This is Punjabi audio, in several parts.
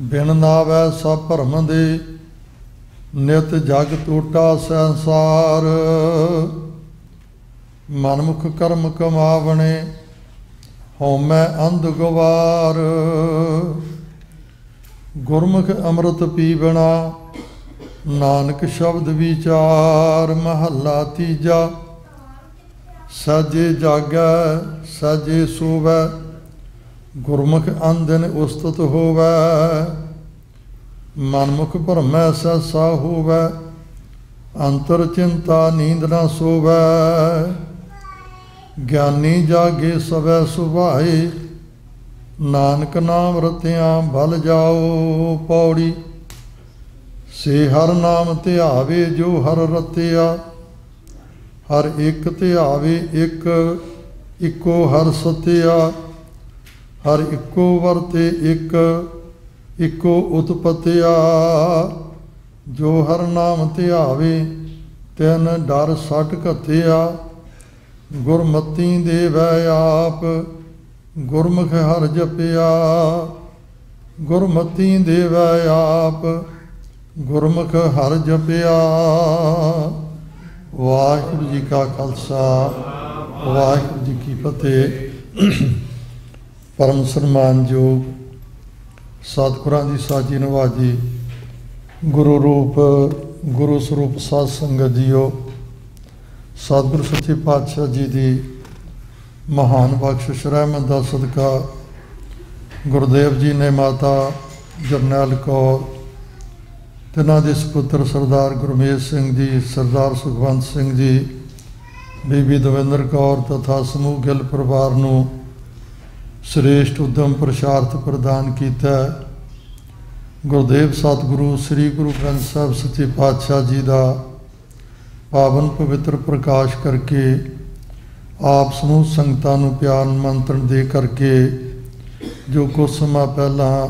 ਬਿਨ ਨਾਵੈ ਸਭ ਭਰਮ ਦੇ, ਨਿਤ ਜਗ ਟੂਟਾ ਸੰਸਾਰ। ਮਨਮੁਖ ਕਰਮ ਕਮਾਵਣੇ, ਹਉਮੈ ਅੰਧ ਗਵਾਰ। ਗੁਰਮੁਖ ਅੰਮ੍ਰਿਤ ਪੀਵਣਾ, ਨਾਨਕ ਸ਼ਬਦ ਵਿਚਾਰ, ਮਹੱਲਾ ਤੀਜਾ। ਸਾਜੇ ਜਾਗੈ, ਸਾਜੇ ਸੋਵੈ ਗੁਰਮੁਖ ਅੰਦਨ ਉਸਤਤ ਹੋਵੈ, ਮਨਮੁਖ ਭਰਮੈ ਸਸਾ ਹੋਵੈ, ਅੰਤਰ ਚਿੰਤਾ ਨੀਂਦ ਨਾ ਸੋਵੈ। ਗਿਆਨੀ ਜਾਗੇ ਸਵੈ ਸੁਭਾਏ, ਨਾਨਕ ਨਾਮ ਰਤਿਆਂ ਬਲ ਜਾਓ ਪੌੜੀ। ਸੇ ਹਰ ਨਾਮ ਧਿਆਵੇ ਜੋ ਹਰ ਰਤਿਆ, ਹਰ ਇੱਕ ਧਿਆਵੇ ਇੱਕ, ਇੱਕੋ ਹਰ ਸਤਿਆ। ਹਰ ਇੱਕੋ ਵਰਤੇ ਇੱਕ, ਇੱਕੋ ਉਤਪਤਿਆ। ਜੋ ਹਰ ਨਾਮ ਧਿਆਵੇ ਤਿਨ ਡਰ ਸਟ ਘਤਿਆ। ਗੁਰਮਤੀ ਦੇਵੈ ਆਪ, ਗੁਰਮੁਖ ਹਰ ਜਪਿਆ। ਗੁਰਮਤੀ ਦੇਵੈ ਆਪ, ਗੁਰਮੁਖ ਹਰ ਜਪਿਆ। ਵਾਹਿਗੁਰੂ ਜੀ ਕਾ ਖਾਲਸਾ, ਵਾਹਿਗੁਰੂ ਜੀ ਕੀ ਫਤਿਹ। ਪਰਮ ਸਨਮਾਨਯੋਗ ਸਤਿਗੁਰਾਂ ਦੀ ਸਾਜੀ ਨਵਾਜੀ ਗੁਰੂ ਰੂਪ, ਗੁਰੂ ਸਰੂਪ ਸਾਧ ਸੰਗਤ ਜੀਓ, ਸਤਿਗੁਰ ਸੱਚੇ ਪਾਤਸ਼ਾਹ ਜੀ ਦੀ ਮਹਾਨ ਬਖਸ਼ਿਸ਼, ਰਹਿਮਤ ਦਾ ਸਦਕਾ ਗੁਰਦੇਵ ਜੀ ਨੇ ਮਾਤਾ ਜਰਨੈਲ ਕੌਰ, ਤਿੰਨਾਂ ਦੇ ਸੁਪੁੱਤਰ ਸਰਦਾਰ ਗੁਰਮੇਸ਼ ਸਿੰਘ ਜੀ, ਸਰਦਾਰ ਸੁਖਵੰਤ ਸਿੰਘ ਜੀ, ਬੀਬੀ ਦਵਿੰਦਰ ਕੌਰ ਤਥਾ ਸਮੂਹ ਗਿੱਲ ਪਰਿਵਾਰ ਨੂੰ ਸ੍ਰੇਸ਼ਟ ਉਦਮ ਪ੍ਰਸ਼ਾਰਥ ਪ੍ਰਦਾਨ ਕੀਤਾ। ਗੁਰਦੇਵ ਸਤਿਗੁਰੂ, ਸ੍ਰੀ ਗੁਰੂ ਗ੍ਰੰਥ ਸਾਹਿਬ ਸੱਚੇ ਪਾਤਸ਼ਾਹ ਜੀ ਦਾ ਪਾਵਨ ਪਵਿੱਤਰ ਪ੍ਰਕਾਸ਼ ਕਰਕੇ, ਆਪ ਸਮੂਹ ਸੰਗਤਾਂ ਨੂੰ ਪਿਆਰ ਮੰਤਰਣ ਦੇ ਕਰਕੇ, ਜੋ ਕੁਝ ਸਮਾਂ ਪਹਿਲਾਂ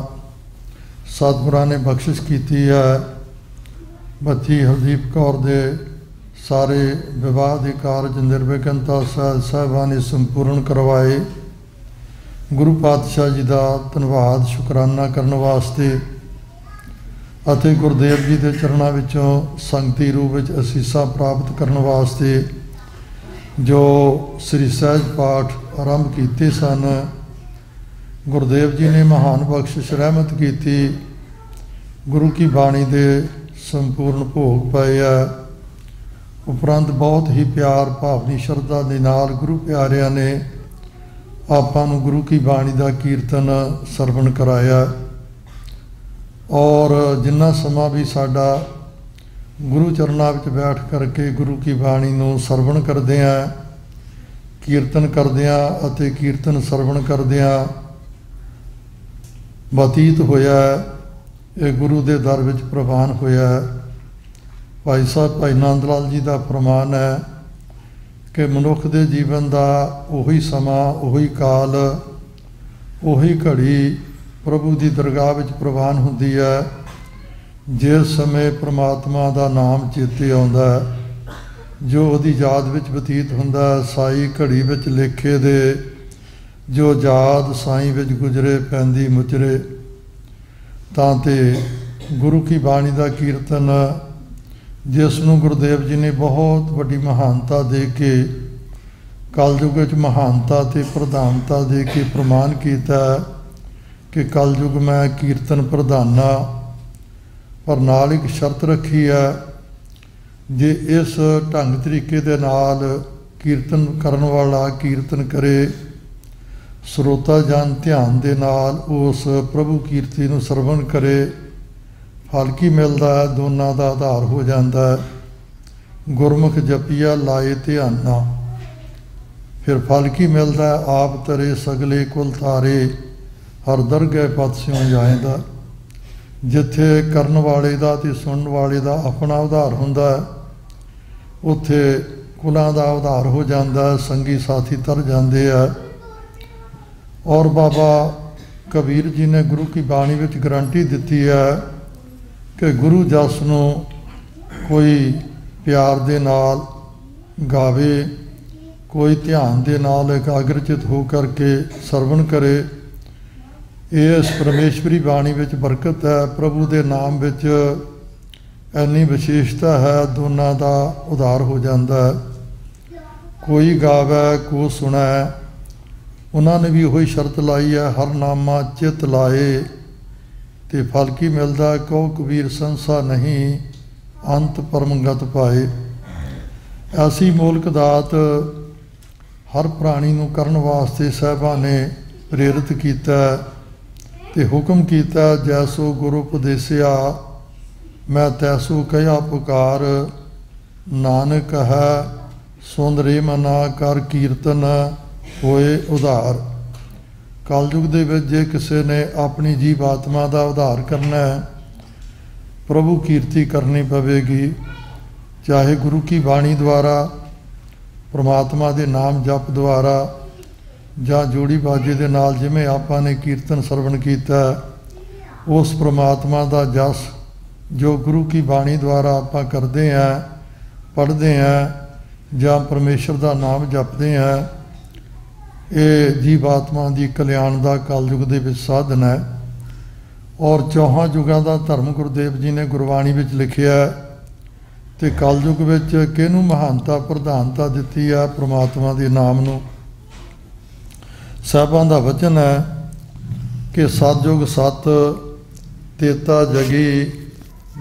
ਸਤਿਗੁਰਾਂ ਨੇ ਬਖਸ਼ਿਸ਼ ਕੀਤੀ ਹੈ, ਬੱਚੀ ਹਰਦੀਪ ਕੌਰ ਦੇ ਸਾਰੇ ਵਿਵਾਹ ਦੇ ਕਾਰਜ ਨਿਰਵਿਘਨਤਾ ਸਹਿ ਸਾਹਿਬਾਨ ਨੇ ਸੰਪੂਰਨ ਕਰਵਾਏ। ਗੁਰੂ ਪਾਤਸ਼ਾਹ ਜੀ ਦਾ ਧੰਨਵਾਦ, ਸ਼ੁਕਰਾਨਾ ਕਰਨ ਵਾਸਤੇ ਅਤੇ ਗੁਰਦੇਵ ਜੀ ਦੇ ਚਰਨਾਂ ਵਿੱਚੋਂ ਸੰਗਤੀ ਰੂਪ ਵਿੱਚ ਅਸੀਸਾਂ ਪ੍ਰਾਪਤ ਕਰਨ ਵਾਸਤੇ ਜੋ ਸ੍ਰੀ ਸਹਿਜ ਪਾਠ ਆਰੰਭ ਕੀਤੇ ਸਨ, ਗੁਰਦੇਵ ਜੀ ਨੇ ਮਹਾਨ ਬਖਸ਼ਿਸ਼ ਰਹਿਮਤ ਕੀਤੀ। ਗੁਰੂ ਕੀ ਬਾਣੀ ਦੇ ਸੰਪੂਰਨ ਭੋਗ ਪਾਏ ਆ। ਉਪਰੰਤ ਬਹੁਤ ਹੀ ਪਿਆਰ, ਭਾਵਨੀ, ਸ਼ਰਧਾ ਦੇ ਨਾਲ ਗੁਰੂ ਪਿਆਰਿਆਂ ਨੇ ਆਪਾਂ ਨੂੰ ਗੁਰੂ ਕੀ ਬਾਣੀ ਦਾ ਕੀਰਤਨ ਸਰਵਣ ਕਰਾਇਆ। ਔਰ ਜਿੰਨਾ ਸਮਾਂ ਵੀ ਸਾਡਾ ਗੁਰੂ ਚਰਨਾਂ ਵਿੱਚ ਬੈਠ ਕਰਕੇ ਗੁਰੂ ਕੀ ਬਾਣੀ ਨੂੰ ਸਰਵਣ ਕਰਦੇ ਆ ਕੀਰਤਨ ਕਰਦੇ ਆ ਅਤੇ ਕੀਰਤਨ ਸਰਵਣ ਕਰਦੇ ਆ ਬਤੀਤ ਹੋਇਆ ਇਹ ਗੁਰੂ ਦੇ ਦਰ ਵਿੱਚ ਪ੍ਰਵਾਨ ਹੋਇਆ ਭਾਈ ਸਾਹਿਬ, ਭਾਈ ਨੰਦ ਲਾਲ ਜੀ ਦਾ ਫਰਮਾਨ ਹੈ ਕਿ ਮਨੁੱਖ ਦੇ ਜੀਵਨ ਦਾ ਉਹੀ ਸਮਾਂ, ਉਹੀ ਕਾਲ, ਉਹੀ ਘੜੀ ਪ੍ਰਭੂ ਦੀ ਦਰਗਾਹ ਵਿੱਚ ਪ੍ਰਵਾਨ ਹੁੰਦੀ ਹੈ, ਜਿਸ ਸਮੇਂ ਪ੍ਰਮਾਤਮਾ ਦਾ ਨਾਮ ਚੇਤੇ ਆਉਂਦਾ ਜੋ ਉਹਦੀ ਯਾਦ ਵਿੱਚ ਬਤੀਤ ਹੁੰਦਾ ਸਾਈ ਘੜੀ ਵਿੱਚ ਲੇਖੇ ਦੇ, ਜੋ ਯਾਦ ਸਾਈ ਵਿੱਚ ਗੁਜਰੇ, ਪੈਂਦੀ ਮੁਚਰੇ। ਤਾਂ ਤੇ ਗੁਰੂ ਕੀ ਬਾਣੀ ਦਾ ਕੀਰਤਨ ਜਿਸ ਨੂੰ ਗੁਰਦੇਵ ਜੀ ਨੇ ਬਹੁਤ ਵੱਡੀ ਮਹਾਨਤਾ ਦੇ ਕੇ ਕਲਯੁਗ ਵਿੱਚ ਮਹਾਨਤਾ ਤੇ ਪ੍ਰਧਾਨਤਾ ਦੇ ਕੇ ਪ੍ਰਮਾਣ ਕੀਤਾ ਕਿ ਕਲਯੁਗ ਮੈਂ ਕੀਰਤਨ ਪ੍ਰਧਾਨਾ, ਪਰ ਨਾਲ ਇੱਕ ਸ਼ਰਤ ਰੱਖੀ ਹੈ, ਜੇ ਇਸ ਢੰਗ ਤਰੀਕੇ ਦੇ ਨਾਲ ਕੀਰਤਨ ਕਰਨ ਵਾਲਾ ਕੀਰਤਨ ਕਰੇ, ਸਰੋਤਾ ਜਨ ਧਿਆਨ ਦੇ ਨਾਲ ਉਸ ਪ੍ਰਭੂ ਕੀਰਤੀ ਨੂੰ ਸਰਵਣ ਕਰੇ ਫਲ ਮਿਲਦਾ ਹੈ ਦੋਨਾਂ ਦਾ ਆਧਾਰ ਹੋ ਜਾਂਦਾ। ਹੈ ਗੁਰਮੁਖ ਜਪੀਆ ਲਾਏ ਧਿਆਨਾ, ਫਿਰ ਫਲ ਕੀ ਮਿਲਦਾ, ਆਪ ਤਰੇ ਸਗਲੇ ਕੁਲ ਤਾਰੇ ਹਰ ਦਰਗਹਿ ਪਤ ਸਿਉ ਜਾਇਦਾ। ਜਿੱਥੇ ਕਰਨ ਵਾਲੇ ਦਾ ਤੇ ਸੁਣਨ ਵਾਲੇ ਦਾ ਆਪਣਾ ਉਧਾਰ ਹੁੰਦਾ ਹੈ ਉੱਥੇ ਕੁਲਾਂ ਦਾ ਉਧਾਰ ਹੋ ਜਾਂਦਾ, ਸੰਗੀ ਸਾਥੀ ਤਰ ਜਾਂਦੇ ਆ। ਔਰ ਬਾਬਾ ਕਬੀਰ ਜੀ ਨੇ ਗੁਰੂ ਕੀ ਬਾਣੀ ਵਿੱਚ ਗਰੰਟੀ ਦਿੱਤੀ ਹੈ ਕਿ ਗੁਰੂ ਜਸ ਨੂੰ ਕੋਈ ਪਿਆਰ ਦੇ ਨਾਲ ਗਾਵੇ, ਕੋਈ ਧਿਆਨ ਦੇ ਨਾਲ ਇਕਾਗਰਚਿਤ ਹੋ ਕਰਕੇ ਸਰਵਣ ਕਰੇ। ਇਹ ਇਸ ਪਰਮੇਸ਼ਵਰੀ ਬਾਣੀ ਵਿੱਚ ਬਰਕਤ ਹੈ। ਪ੍ਰਭੂ ਦੇ ਨਾਮ ਵਿੱਚ ਐਨੀ ਵਿਸ਼ੇਸ਼ਤਾ ਹੈ, ਦੋਨਾਂ ਦਾ ਉਧਾਰ ਹੋ ਜਾਂਦਾ ਹੈ। ਕੋਈ ਗਾਵੇ, ਕੋ ਸੁਣੈ। ਉਹਨਾਂ ਨੇ ਵੀ ਉਹੀ ਸ਼ਰਤ ਲਾਈ ਹੈ, ਹਰ ਨਾਮਾ ਚਿਤ ਲਾਏ। ਤੇ ਫਲ ਕੀ ਮਿਲਦਾ, ਕਉ ਕਬੀਰ ਸੰਸਾ ਨਹੀਂ, ਅੰਤ ਪਰਮਗਤ ਪਾਏ। ਐਸੀ ਮੂਲਕ ਦਾਤ ਹਰ ਪ੍ਰਾਣੀ ਨੂੰ ਕਰਨ ਵਾਸਤੇ ਸਹਿਬਾਂ ਨੇ ਪ੍ਰੇਰਿਤ ਕੀਤਾ ਤੇ ਹੁਕਮ ਕੀਤਾ, ਜੈਸੋ ਗੁਰੂ ਉਪਦੇਸਿਆ, ਮੈਂ ਤੈਸੋ ਕਹਿਆ ਪੁਕਾਰ, ਨਾਨਕ ਹੈ, ਸੁੰਦਰੇ ਮਨਾ ਕਰ ਕੀਰਤਨ ਹੋਏ ਉਧਾਰ। ਕਲਯੁਗ ਦੇ ਵਿੱਚ ਜੇ ਕਿਸੇ ਨੇ ਆਪਣੀ ਜੀਵ ਆਤਮਾ ਦਾ ਉਧਾਰ ਕਰਨਾ ਹੈ, ਪ੍ਰਭੂ ਕੀਰਤੀ ਕਰਨੀ ਪਵੇਗੀ। ਚਾਹੇ ਗੁਰੂ ਕੀ ਬਾਣੀ ਦੁਆਰਾ, ਪ੍ਰਮਾਤਮਾ ਦੇ ਨਾਮ ਜਪ ਦੁਆਰਾ, ਜਾਂ ਜੋੜੀ ਬਾਜੇ ਦੇ ਨਾਲ ਜਿਵੇਂ ਆਪਾਂ ਨੇ ਕੀਰਤਨ ਸਰਵਣ ਕੀਤਾ, ਉਸ ਪ੍ਰਮਾਤਮਾ ਦਾ ਜਸ ਜੋ ਗੁਰੂ ਕੀ ਬਾਣੀ ਦੁਆਰਾ ਆਪਾਂ ਕਰਦੇ ਆਂ ਪੜ੍ਹਦੇ ਆਂ ਜਾਂ ਪਰਮੇਸ਼ਰ ਦਾ ਨਾਮ ਜਪਦੇ ਆਂ ਇਹ ਜੀਵਾਤਮਾ ਦੀ ਕਲਿਆਣ ਦਾ ਕਲਯੁਗ ਦੇ ਵਿੱਚ ਸਾਧਨ ਹੈ। ਔਰ ਚੌਹਾਂ ਯੁਗਾਂ ਦਾ ਧਰਮ ਗੁਰਦੇਵ ਜੀ ਨੇ ਗੁਰਬਾਣੀ ਵਿੱਚ ਲਿਖਿਆ ਤੇ ਕਲਯੁਗ ਵਿੱਚ ਕਿਹਨੂੰ ਮਹਾਨਤਾ, ਪ੍ਰਧਾਨਤਾ ਦਿੱਤੀ ਆ ਪ੍ਰਮਾਤਮਾ ਦੇ ਨਾਮ ਨੂੰ? ਸਾਹਿਬਾਂ ਦਾ ਵਚਨ ਹੈ ਕਿ ਸਤਜੁਗ ਸਤ, ਤੇਤਾ ਜਗੀ,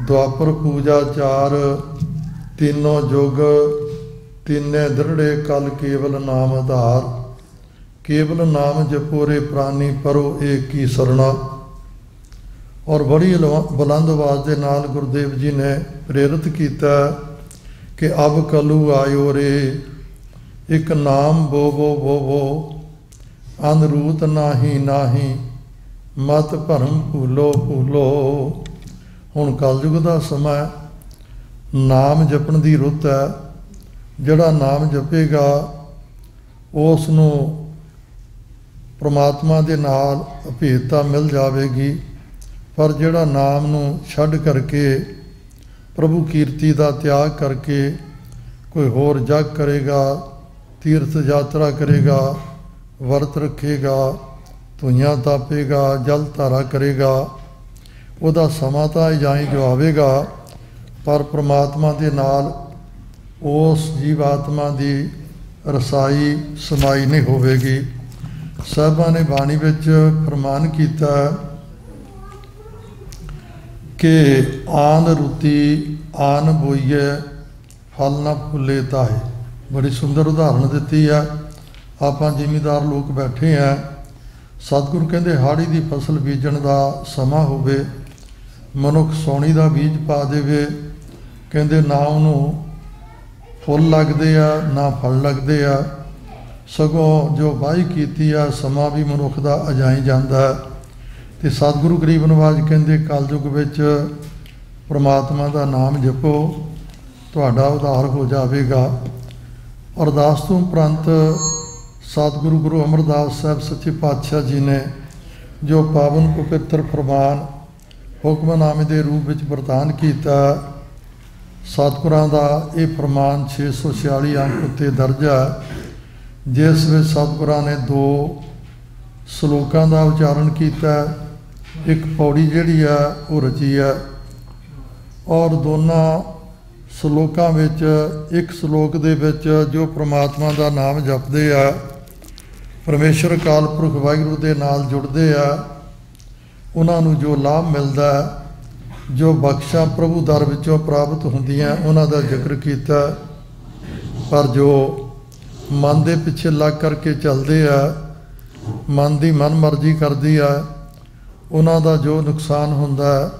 ਦੁਆਪਰ ਪੂਜਾ ਚਾਰ, ਤਿੰਨੋਂ ਯੁਗ ਤਿੰਨੇ ਦਰੜੇ ਕਲ ਕੇਵਲ ਨਾਮ ਆਧਾਰ। ਕੇਵਲ ਨਾਮ ਜਪੋਰੇ ਪ੍ਰਾਨੀ ਪਰੋ ਏਕ ਕੀ ਸਰਣਾ। ਔਰ ਬੜੀ ਲਵਾ- ਬੁਲੰਦ ਆਵਾਜ਼ ਦੇ ਨਾਲ ਗੁਰਦੇਵ ਜੀ ਨੇ ਪ੍ਰੇਰਿਤ ਕੀਤਾ ਕਿ ਅਬ ਕਲੂ ਆਇਓ ਰੇ, ਇੱਕ ਨਾਮ ਬੋ ਬੋ ਬੋ ਬੋ, ਅਨਰੂਤ ਨਾਹੀ ਨਾਹੀ, ਮਤ ਭਰਮ ਭੂਲੋ ਭੂਲੋ। ਹੁਣ ਕਲਯੁਗ ਦਾ ਸਮਾਂ ਨਾਮ ਜਪਣ ਦੀ ਰੁੱਤ ਹੈ, ਜਿਹੜਾ ਨਾਮ ਜਪੇਗਾ, ਉਸ ਨੂੰ ਪ੍ਰਮਾਤਮਾ ਦੇ ਨਾਲ ਅਭੇਦਤਾ ਮਿਲ ਜਾਵੇਗੀ, ਪਰ ਜਿਹੜਾ ਨਾਮ ਨੂੰ ਛੱਡ ਕਰਕੇ, ਪ੍ਰਭੂ ਕੀਰਤੀ ਦਾ ਤਿਆਗ ਕਰਕੇ ਕੋਈ ਹੋਰ ਜਗ ਕਰੇਗਾ, ਤੀਰਥ ਯਾਤਰਾ ਕਰੇਗਾ, ਵਰਤ ਰੱਖੇਗਾ ਧੁਈਆਂ ਤਾਪੇਗਾ, ਜਲ ਧਾਰਾ ਕਰੇਗਾ, ਉਹਦਾ ਸਮਾਂ ਤਾਂ ਜਾਈ ਜੋ ਆਵੇਗਾ, ਪਰ ਪ੍ਰਮਾਤਮਾ ਦੇ ਨਾਲ ਉਸ ਜੀਵਾਤਮਾ ਦੀ ਰਸਾਈ ਸਮਾਈ ਨਹੀਂ ਹੋਵੇਗੀ। ਸਾਹਿਬਾਂ ਨੇ ਬਾਣੀ ਵਿੱਚ ਫਰਮਾਨ ਕੀਤਾ ਕਿ ਆਨ ਰੁਤੀ, ਆਨ ਬੋਈਏ ਫਲ ਨਾ ਫੁੱਲੇ ਤਾਏ ਬੜੀ ਸੁੰਦਰ ਉਦਾਹਰਣ ਦਿੱਤੀ ਆ। ਆਪਾਂ ਜ਼ਿਮੀਦਾਰ ਲੋਕ ਬੈਠੇ ਆ। ਸਤਿਗੁਰ ਕਹਿੰਦੇ, ਹਾੜੀ ਦੀ ਫਸਲ ਬੀਜਣ ਦਾ ਸਮਾਂ ਹੋਵੇ, ਮਨੁੱਖ ਸੋਣੀ ਦਾ ਬੀਜ ਪਾ ਦੇਵੇ। ਕਹਿੰਦੇ, ਨਾ ਉਹਨੂੰ ਫੁੱਲ ਲੱਗਦੇ ਆ, ਨਾ ਫਲ ਲੱਗਦੇ ਆ। ਸਗੋਂ ਜੋ ਬਾਈ ਕੀਤੀ ਆ, ਸਮਾਂ ਵੀ ਮਨੁੱਖ ਦਾ ਅਜਾਈ ਜਾਂਦਾ ਹੈ। ਤੇ ਸਤਿਗੁਰੂ ਗਰੀਬ ਨਵਾਜ ਕਹਿੰਦੇ ਕਲਯੁਗ ਵਿੱਚ ਪ੍ਰਮਾਤਮਾ ਦਾ ਨਾਮ ਜਪੋ, ਤੁਹਾਡਾ ਉਧਾਰ ਹੋ ਜਾਵੇਗਾ। ਅਰਦਾਸ ਤੋਂ ਉਪਰੰਤ ਸਤਿਗੁਰੂ ਗੁਰੂ ਅਮਰਦਾਸ ਸਾਹਿਬ ਸੱਚੇ ਪਾਤਸ਼ਾਹ ਜੀ ਨੇ ਜੋ ਪਾਵਨ ਪਵਿੱਤਰ ਫਰਮਾਨ ਹੁਕਮਨਾਮੇ ਦੇ ਰੂਪ ਵਿੱਚ ਵਰਤਾਨ ਕੀਤਾ, ਸਤਿਗੁਰਾਂ ਦਾ ਇਹ ਫਰਮਾਨ 646 ਅੰਕ ਉੱਤੇ ਦਰਜ ਹੈ। ਜਿਸ ਵਿੱਚ ਸਤਿਗੁਰਾਂ ਨੇ ਦੋ ਸ਼ਲੋਕਾਂ ਦਾ ਉਚਾਰਨ ਕੀਤਾ, ਇੱਕ ਪੌੜੀ ਜਿਹੜੀ ਆ, ਉਹ ਰਚੀ ਹੈ ਔਰ ਦੋਨਾਂ ਸ਼ਲੋਕਾਂ ਵਿੱਚ, ਇੱਕ ਸ਼ਲੋਕ ਦੇ ਵਿੱਚ ਜੋ ਪ੍ਰਮਾਤਮਾ ਦਾ ਨਾਮ ਜਪਦੇ ਆ, ਪਰਮੇਸ਼ਰ ਕਾਲ ਪੁਰਖ ਵਾਹਿਗੁਰੂ ਦੇ ਨਾਲ ਜੁੜਦੇ ਆ, ਉਹਨਾਂ ਨੂੰ ਜੋ ਲਾਭ ਮਿਲਦਾ, ਜੋ ਬਖਸ਼ਾਂ ਪ੍ਰਭੂ ਦਰ ਵਿੱਚੋਂ ਪ੍ਰਾਪਤ ਹੁੰਦੀਆਂ, ਉਹਨਾਂ ਦਾ ਜ਼ਿਕਰ ਕੀਤਾ, ਪਰ ਜੋ ਮਨ ਦੇ ਪਿੱਛੇ ਲੱਗ ਕਰਕੇ ਚੱਲਦੇ ਆ, ਮਨ ਦੀ ਮਨ ਮਰਜ਼ੀ ਕਰਦੀ ਆ, ਉਹਨਾਂ ਦਾ ਜੋ ਨੁਕਸਾਨ ਹੁੰਦਾ,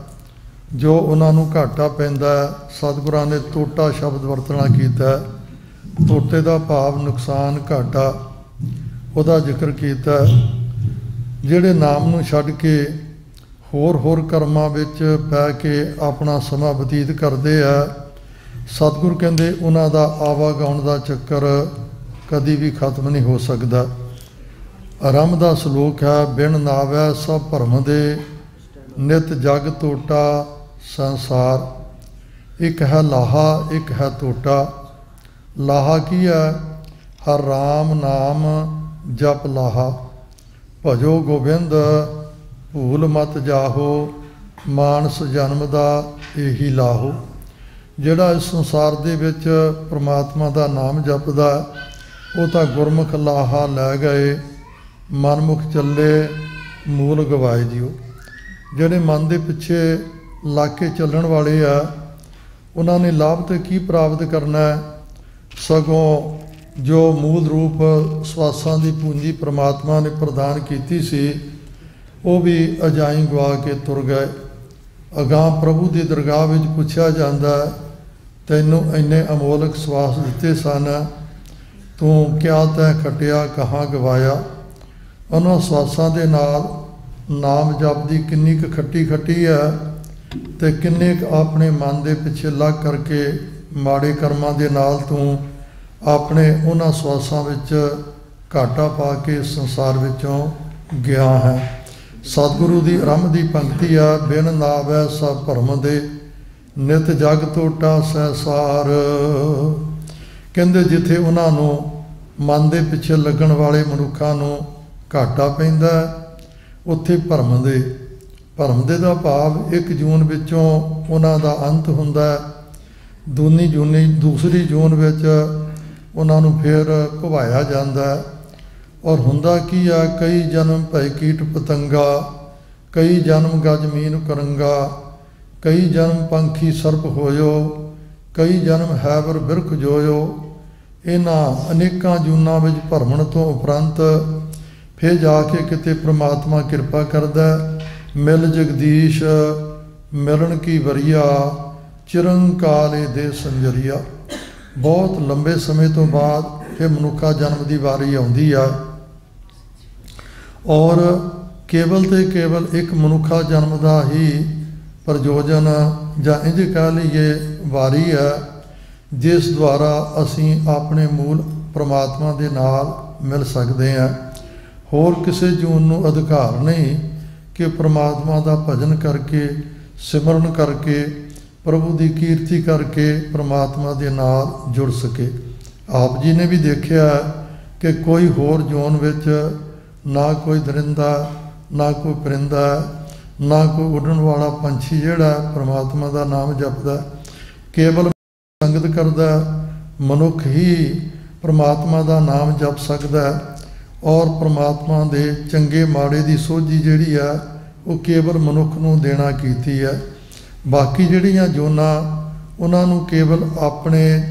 ਜੋ ਉਹਨਾਂ ਨੂੰ ਘਾਟਾ ਪੈਂਦਾ, ਸਤਿਗੁਰਾਂ ਨੇ ਟੋਟਾ ਸ਼ਬਦ ਵਰਤਣਾ ਕੀਤਾ ਹੈ। ਟੋਟੇ ਦਾ ਭਾਵ ਨੁਕਸਾਨ, ਘਾਟਾ, ਉਹਦਾ ਜ਼ਿਕਰ ਕੀਤਾ ਜਿਹੜੇ ਨਾਮ ਨੂੰ ਛੱਡ ਕੇ ਹੋਰ ਹੋਰ ਕਰਮਾਂ ਵਿੱਚ ਪੈ ਕੇ ਆਪਣਾ ਸਮਾਂ ਬਤੀਤ ਕਰਦੇ ਆ, ਸਤਿਗੁਰ ਕਹਿੰਦੇ, ਉਹਨਾਂ ਦਾ ਆਵਾਗਾਉਣ ਦਾ ਚੱਕਰ ਕਦੀ ਵੀ ਖਤਮ ਨਹੀਂ ਹੋ ਸਕਦਾ। ਆਰੰਭ ਦਾ ਸ਼ਲੋਕ ਹੈ, ਬਿਨ ਨਾਵੈ ਸਭ ਭਰਮ ਦੇ, ਨਿਤ ਜਗ ਟੋਟਾ ਸੰਸਾਰ। ਇੱਕ ਹੈ ਲਾਹਾ, ਇੱਕ ਹੈ ਟੋਟਾ ਲਾਹਾ ਕੀ ਹੈ? ਹਰ ਰਾਮ ਨਾਮ ਜਪ ਲਾਹਾ। ਭਜੋ ਗੋਬਿੰਦ, ਭੂਲ ਮਤ ਜਾਹੋ, ਮਾਨਸ ਜਨਮ ਦਾ ਇਹੀ ਲਾਹੋ। ਜਿਹੜਾ ਇਸ ਸੰਸਾਰ ਦੇ ਵਿੱਚ ਪ੍ਰਮਾਤਮਾ ਦਾ ਨਾਮ ਜਪਦਾ ਉਹ ਤਾਂ ਗੁਰਮੁਖ ਲਾਹਾ ਲੈ ਗਏ, ਮਨਮੁਖ ਚੱਲੇ ਮੂਲ ਗਵਾਏ ਜਿਓ। ਜਿਹੜੇ ਮਨ ਦੇ ਪਿੱਛੇ ਲਾ ਕੇ ਚੱਲਣ ਵਾਲੇ ਆ, ਉਹਨਾਂ ਨੇ ਲਾਭ ਤੇ ਕੀ ਪ੍ਰਾਪਤ ਕਰਨਾ ਹੈ? ਸਗੋਂ ਜੋ ਮੂਲ ਰੂਪ ਸਵਾਸਾਂ ਦੀ ਪੂੰਜੀ ਪ੍ਰਮਾਤਮਾ ਨੇ ਪ੍ਰਦਾਨ ਕੀਤੀ ਸੀ, ਉਹ ਵੀ ਅਜਾਈ ਗਵਾ ਕੇ ਤੁਰ ਗਏ। ਅਗਾਹ ਪ੍ਰਭੂ ਦੀ ਦਰਗਾਹ ਵਿੱਚ ਪੁੱਛਿਆ ਜਾਂਦਾ, ਤੈਨੂੰ ਇੰਨੇ ਅਮੋਲਕ ਸਵਾਸ ਦਿੱਤੇ ਸਨ ਤੂੰ ਕਿਆ ਤੈ ਖਟਿਆ, ਕਹਾਂ ਗਵਾਇਆ? ਉਹਨਾਂ ਸਵਾਸਾਂ ਦੇ ਨਾਲ ਨਾਮ ਜਪਦੀ ਕਿੰਨੀ ਕੁ ਖੱਟੀ ਖੱਟੀ ਹੈ ਤੇ ਕਿੰਨੇ ਕੁ ਆਪਣੇ ਮਨ ਦੇ ਪਿੱਛੇ ਲੱਗ ਕਰਕੇ ਮਾੜੇ ਕਰਮਾਂ ਦੇ ਨਾਲ ਤੂੰ ਆਪਣੇ ਉਹਨਾਂ ਸਵਾਸਾਂ ਵਿੱਚ ਘਾਟਾ ਪਾ ਕੇ ਸੰਸਾਰ ਵਿੱਚੋਂ ਗਿਆ ਹੈ। ਸਤਿਗੁਰੂ ਦੀ ਰਮ ਦੀ ਪੰਕਤੀ ਆ, ਬਿਨ ਨਾਵੈ ਸਭ ਭਰਮ ਦੇ, ਨਿਤ ਜਗ ਟੋਟਾ ਸਹਿਸਾਰ। ਕਹਿੰਦੇ ਜਿੱਥੇ ਉਹਨਾਂ ਨੂੰ ਮਨ ਦੇ ਪਿੱਛੇ ਲੱਗਣ ਵਾਲੇ ਮਨੁੱਖਾਂ ਨੂੰ ਘਾਟਾ ਪੈਂਦਾ ਉੱਥੇ ਭਰਮ ਦੇ ਭਰਮ ਦੇ ਦਾ ਭਾਵ ਇੱਕ ਜੂਨ ਵਿੱਚੋਂ ਉਹਨਾਂ ਦਾ ਅੰਤ ਹੁੰਦਾ ਦੂਨੀ ਜੂਨੀ, ਦੂਸਰੀ ਜੂਨ ਵਿੱਚ ਉਹਨਾਂ ਨੂੰ ਫਿਰ ਭਵਾਇਆ ਜਾਂਦਾ ਔਰ ਹੁੰਦਾ ਕੀ ਆ, ਕਈ ਜਨਮ ਭੈ ਕੀਟ ਪਤੰਗਾ, ਕਈ ਜਨਮ ਗਜ਼ਮੀਨ ਕਰੰਗਾ, ਕਈ ਜਨਮ ਪੰਖੀ ਸਰਪ ਹੋਇਓ, ਕਈ ਜਨਮ ਹੈਵਰ ਬਿਰਖ ਜੋਇਓ ਇਹਨਾਂ ਅਨੇਕਾਂ ਜੂਨਾਂ ਵਿੱਚ ਭਰਮਣ ਤੋਂ ਉਪਰੰਤ ਫਿਰ ਜਾ ਕੇ ਕਿਤੇ ਪ੍ਰਮਾਤਮਾ ਕਿਰਪਾ ਕਰਦਾ ਮਿਲ ਜਗਦੀਸ਼, ਮਿਲਣ ਕੀ ਵਰੀਆ, ਚਿਰੰਕਾਲੇ ਦੇ ਸੰਜਰੀਆ। ਬਹੁਤ ਲੰਬੇ ਸਮੇਂ ਤੋਂ ਬਾਅਦ ਫਿਰ ਮਨੁੱਖਾ ਜਨਮ ਦੀ ਵਾਰੀ ਆਉਂਦੀ ਆ। ਔਰ ਕੇਵਲ ਤੇ ਕੇਵਲ ਇੱਕ ਮਨੁੱਖਾ ਜਨਮ ਦਾ ਹੀ ਪ੍ਰਯੋਜਨ ਜਾਂ ਇੰਜ ਕਹਿ ਲਈਏ ਵਾਰੀ ਹੈ। ਜਿਸ ਦੁਆਰਾ ਅਸੀਂ ਆਪਣੇ ਮੂਲ ਪ੍ਰਮਾਤਮਾ ਦੇ ਨਾਲ ਮਿਲ ਸਕਦੇ ਹਾਂ। ਹੋਰ ਕਿਸੇ ਜੂਨ ਨੂੰ ਅਧਿਕਾਰ ਨਹੀਂ ਕਿ ਪ੍ਰਮਾਤਮਾ ਦਾ ਭਜਨ ਕਰਕੇ, ਸਿਮਰਨ ਕਰਕੇ, ਪ੍ਰਭੂ ਦੀ ਕੀਰਤੀ ਕਰਕੇ ਪ੍ਰਮਾਤਮਾ ਦੇ ਨਾਲ ਜੁੜ ਸਕੇ। ਆਪ ਜੀ ਨੇ ਵੀ ਦੇਖਿਆ ਕਿ ਕੋਈ ਹੋਰ ਜੂਨ ਵਿੱਚ ਨਾ ਕੋਈ ਦਰਿੰਦਾ, ਨਾ ਕੋਈ ਪਰਿੰਦਾ, ਨਾ ਕੋਈ ਉੱਡਣ ਵਾਲਾ ਪੰਛੀ ਜਿਹੜਾ ਪ੍ਰਮਾਤਮਾ ਦਾ ਨਾਮ ਜਪਦਾ, ਕੇਵਲ ਸੰਗਤ ਕਰਦਾ, ਮਨੁੱਖ ਹੀ ਪ੍ਰਮਾਤਮਾ ਦਾ ਨਾਮ ਜਪ ਸਕਦਾ ਔਰ ਪ੍ਰਮਾਤਮਾ ਦੇ ਚੰਗੇ ਮਾੜੇ ਦੀ ਸੋਝੀ ਜਿਹੜੀ ਆ, ਉਹ ਕੇਵਲ ਮਨੁੱਖ ਨੂੰ ਦੇਣਾ ਕੀਤੀ ਹੈ। ਬਾਕੀ ਜਿਹੜੀਆਂ ਜੋਨਾਂ, ਉਹਨਾਂ ਨੂੰ ਕੇਵਲ ਆਪਣੇ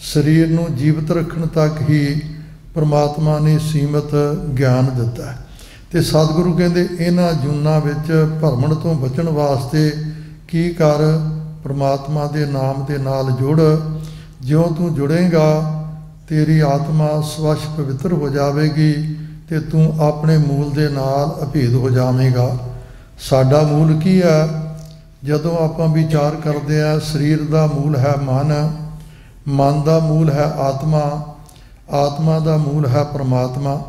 ਸਰੀਰ ਨੂੰ ਜੀਵਤ ਰੱਖਣ ਤੱਕ ਹੀ ਪ੍ਰਮਾਤਮਾ ਨੇ ਸੀਮਤ ਗਿਆਨ ਦਿੱਤਾ ਹੈ। ਤੇ ਸਤਿਗੁਰੂ ਕਹਿੰਦੇ, ਇਹਨਾਂ ਜੁਨਾ ਵਿੱਚ ਭਰਮਣ ਤੋਂ ਬਚਣ ਵਾਸਤੇ ਕੀ ਕਰ ਪ੍ਰਮਾਤਮਾ ਦੇ ਨਾਮ ਦੇ ਨਾਲ ਜੁੜ, ਜਿਉਂ ਤੂੰ ਜੁੜੇਗਾ, ਤੇਰੀ ਆਤਮਾ ਸਵਛ ਪਵਿੱਤਰ ਹੋ ਜਾਵੇਗੀ ਤੇ ਤੂੰ ਆਪਣੇ ਮੂਲ ਦੇ ਨਾਲ ਅਭੇਦ ਹੋ ਜਾਵੇਂਗਾ। ਸਾਡਾ ਮੂਲ ਕੀ ਹੈ? ਜਦੋਂ ਆਪਾਂ ਵਿਚਾਰ ਕਰਦੇ ਆ ਸਰੀਰ ਦਾ ਮੂਲ ਹੈ ਮਨ ਮਨ ਦਾ ਮੂਲ ਹੈ ਆਤਮਾ ਆਤਮਾ ਦਾ ਮੂਲ ਹੈ ਪਰਮਾਤਮਾ,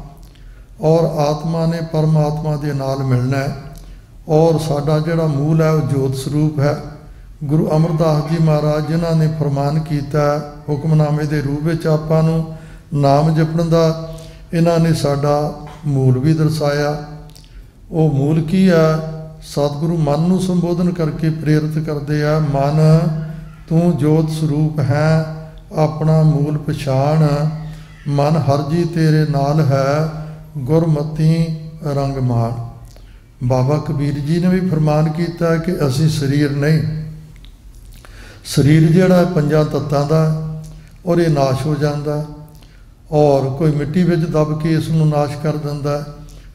ਔਰ ਆਤਮਾ ਨੇ ਪਰਮਾਤਮਾ ਦੇ ਨਾਲ ਮਿਲਣਾ ਹੈ, ਔਰ ਸਾਡਾ ਜਿਹੜਾ ਮੂਲ ਹੈ ਉਹ ਜੋਤ ਸਰੂਪ ਹੈ। ਗੁਰੂ ਅਮਰਦਾਸ ਜੀ ਮਹਾਰਾਜ ਜਿਨ੍ਹਾਂ ਨੇ ਫਰਮਾਨ ਕੀਤਾ, ਹੁਕਮਨਾਮੇ ਦੇ ਰੂਪ ਵਿੱਚ ਆਪਾਂ ਨੂੰ ਨਾਮ ਜਪਣ ਦਾ, ਇਹਨਾਂ ਨੇ ਸਾਡਾ ਮੂਲ ਵੀ ਦਰਸਾਇਆ। ਉਹ ਮੂਲ ਕੀ ਹੈ ਸਤਿਗੁਰੂ ਮਨ ਨੂੰ ਸੰਬੋਧਨ ਕਰਕੇ ਪ੍ਰੇਰਿਤ ਕਰਦੇ ਆ, ਮਨ, ਤੂੰ ਜੋਤ ਸਰੂਪ ਹੈ, ਆਪਣਾ ਮੂਲ ਪਛਾਣ, ਮਨ ਹਰਜੀ ਤੇਰੇ ਨਾਲ ਹੈ, ਗੁਰਮਤੀ ਰੰਗ ਮਾਣ। ਬਾਬਾ ਕਬੀਰ ਜੀ ਨੇ ਵੀ ਫਰਮਾਨ ਕੀਤਾ ਕਿ ਅਸੀਂ ਸਰੀਰ ਨਹੀਂ ਸਰੀਰ ਜਿਹੜਾ ਪੰਜਾਂ ਤੱਤਾਂ ਦਾ ਔਰ ਇਹ ਨਾਸ਼ ਹੋ ਜਾਂਦਾ ਔਰ ਕੋਈ ਮਿੱਟੀ ਵਿੱਚ ਦਬ ਕੇ ਇਸ ਨੂੰ ਨਾਸ਼ ਕਰ ਦਿੰਦਾ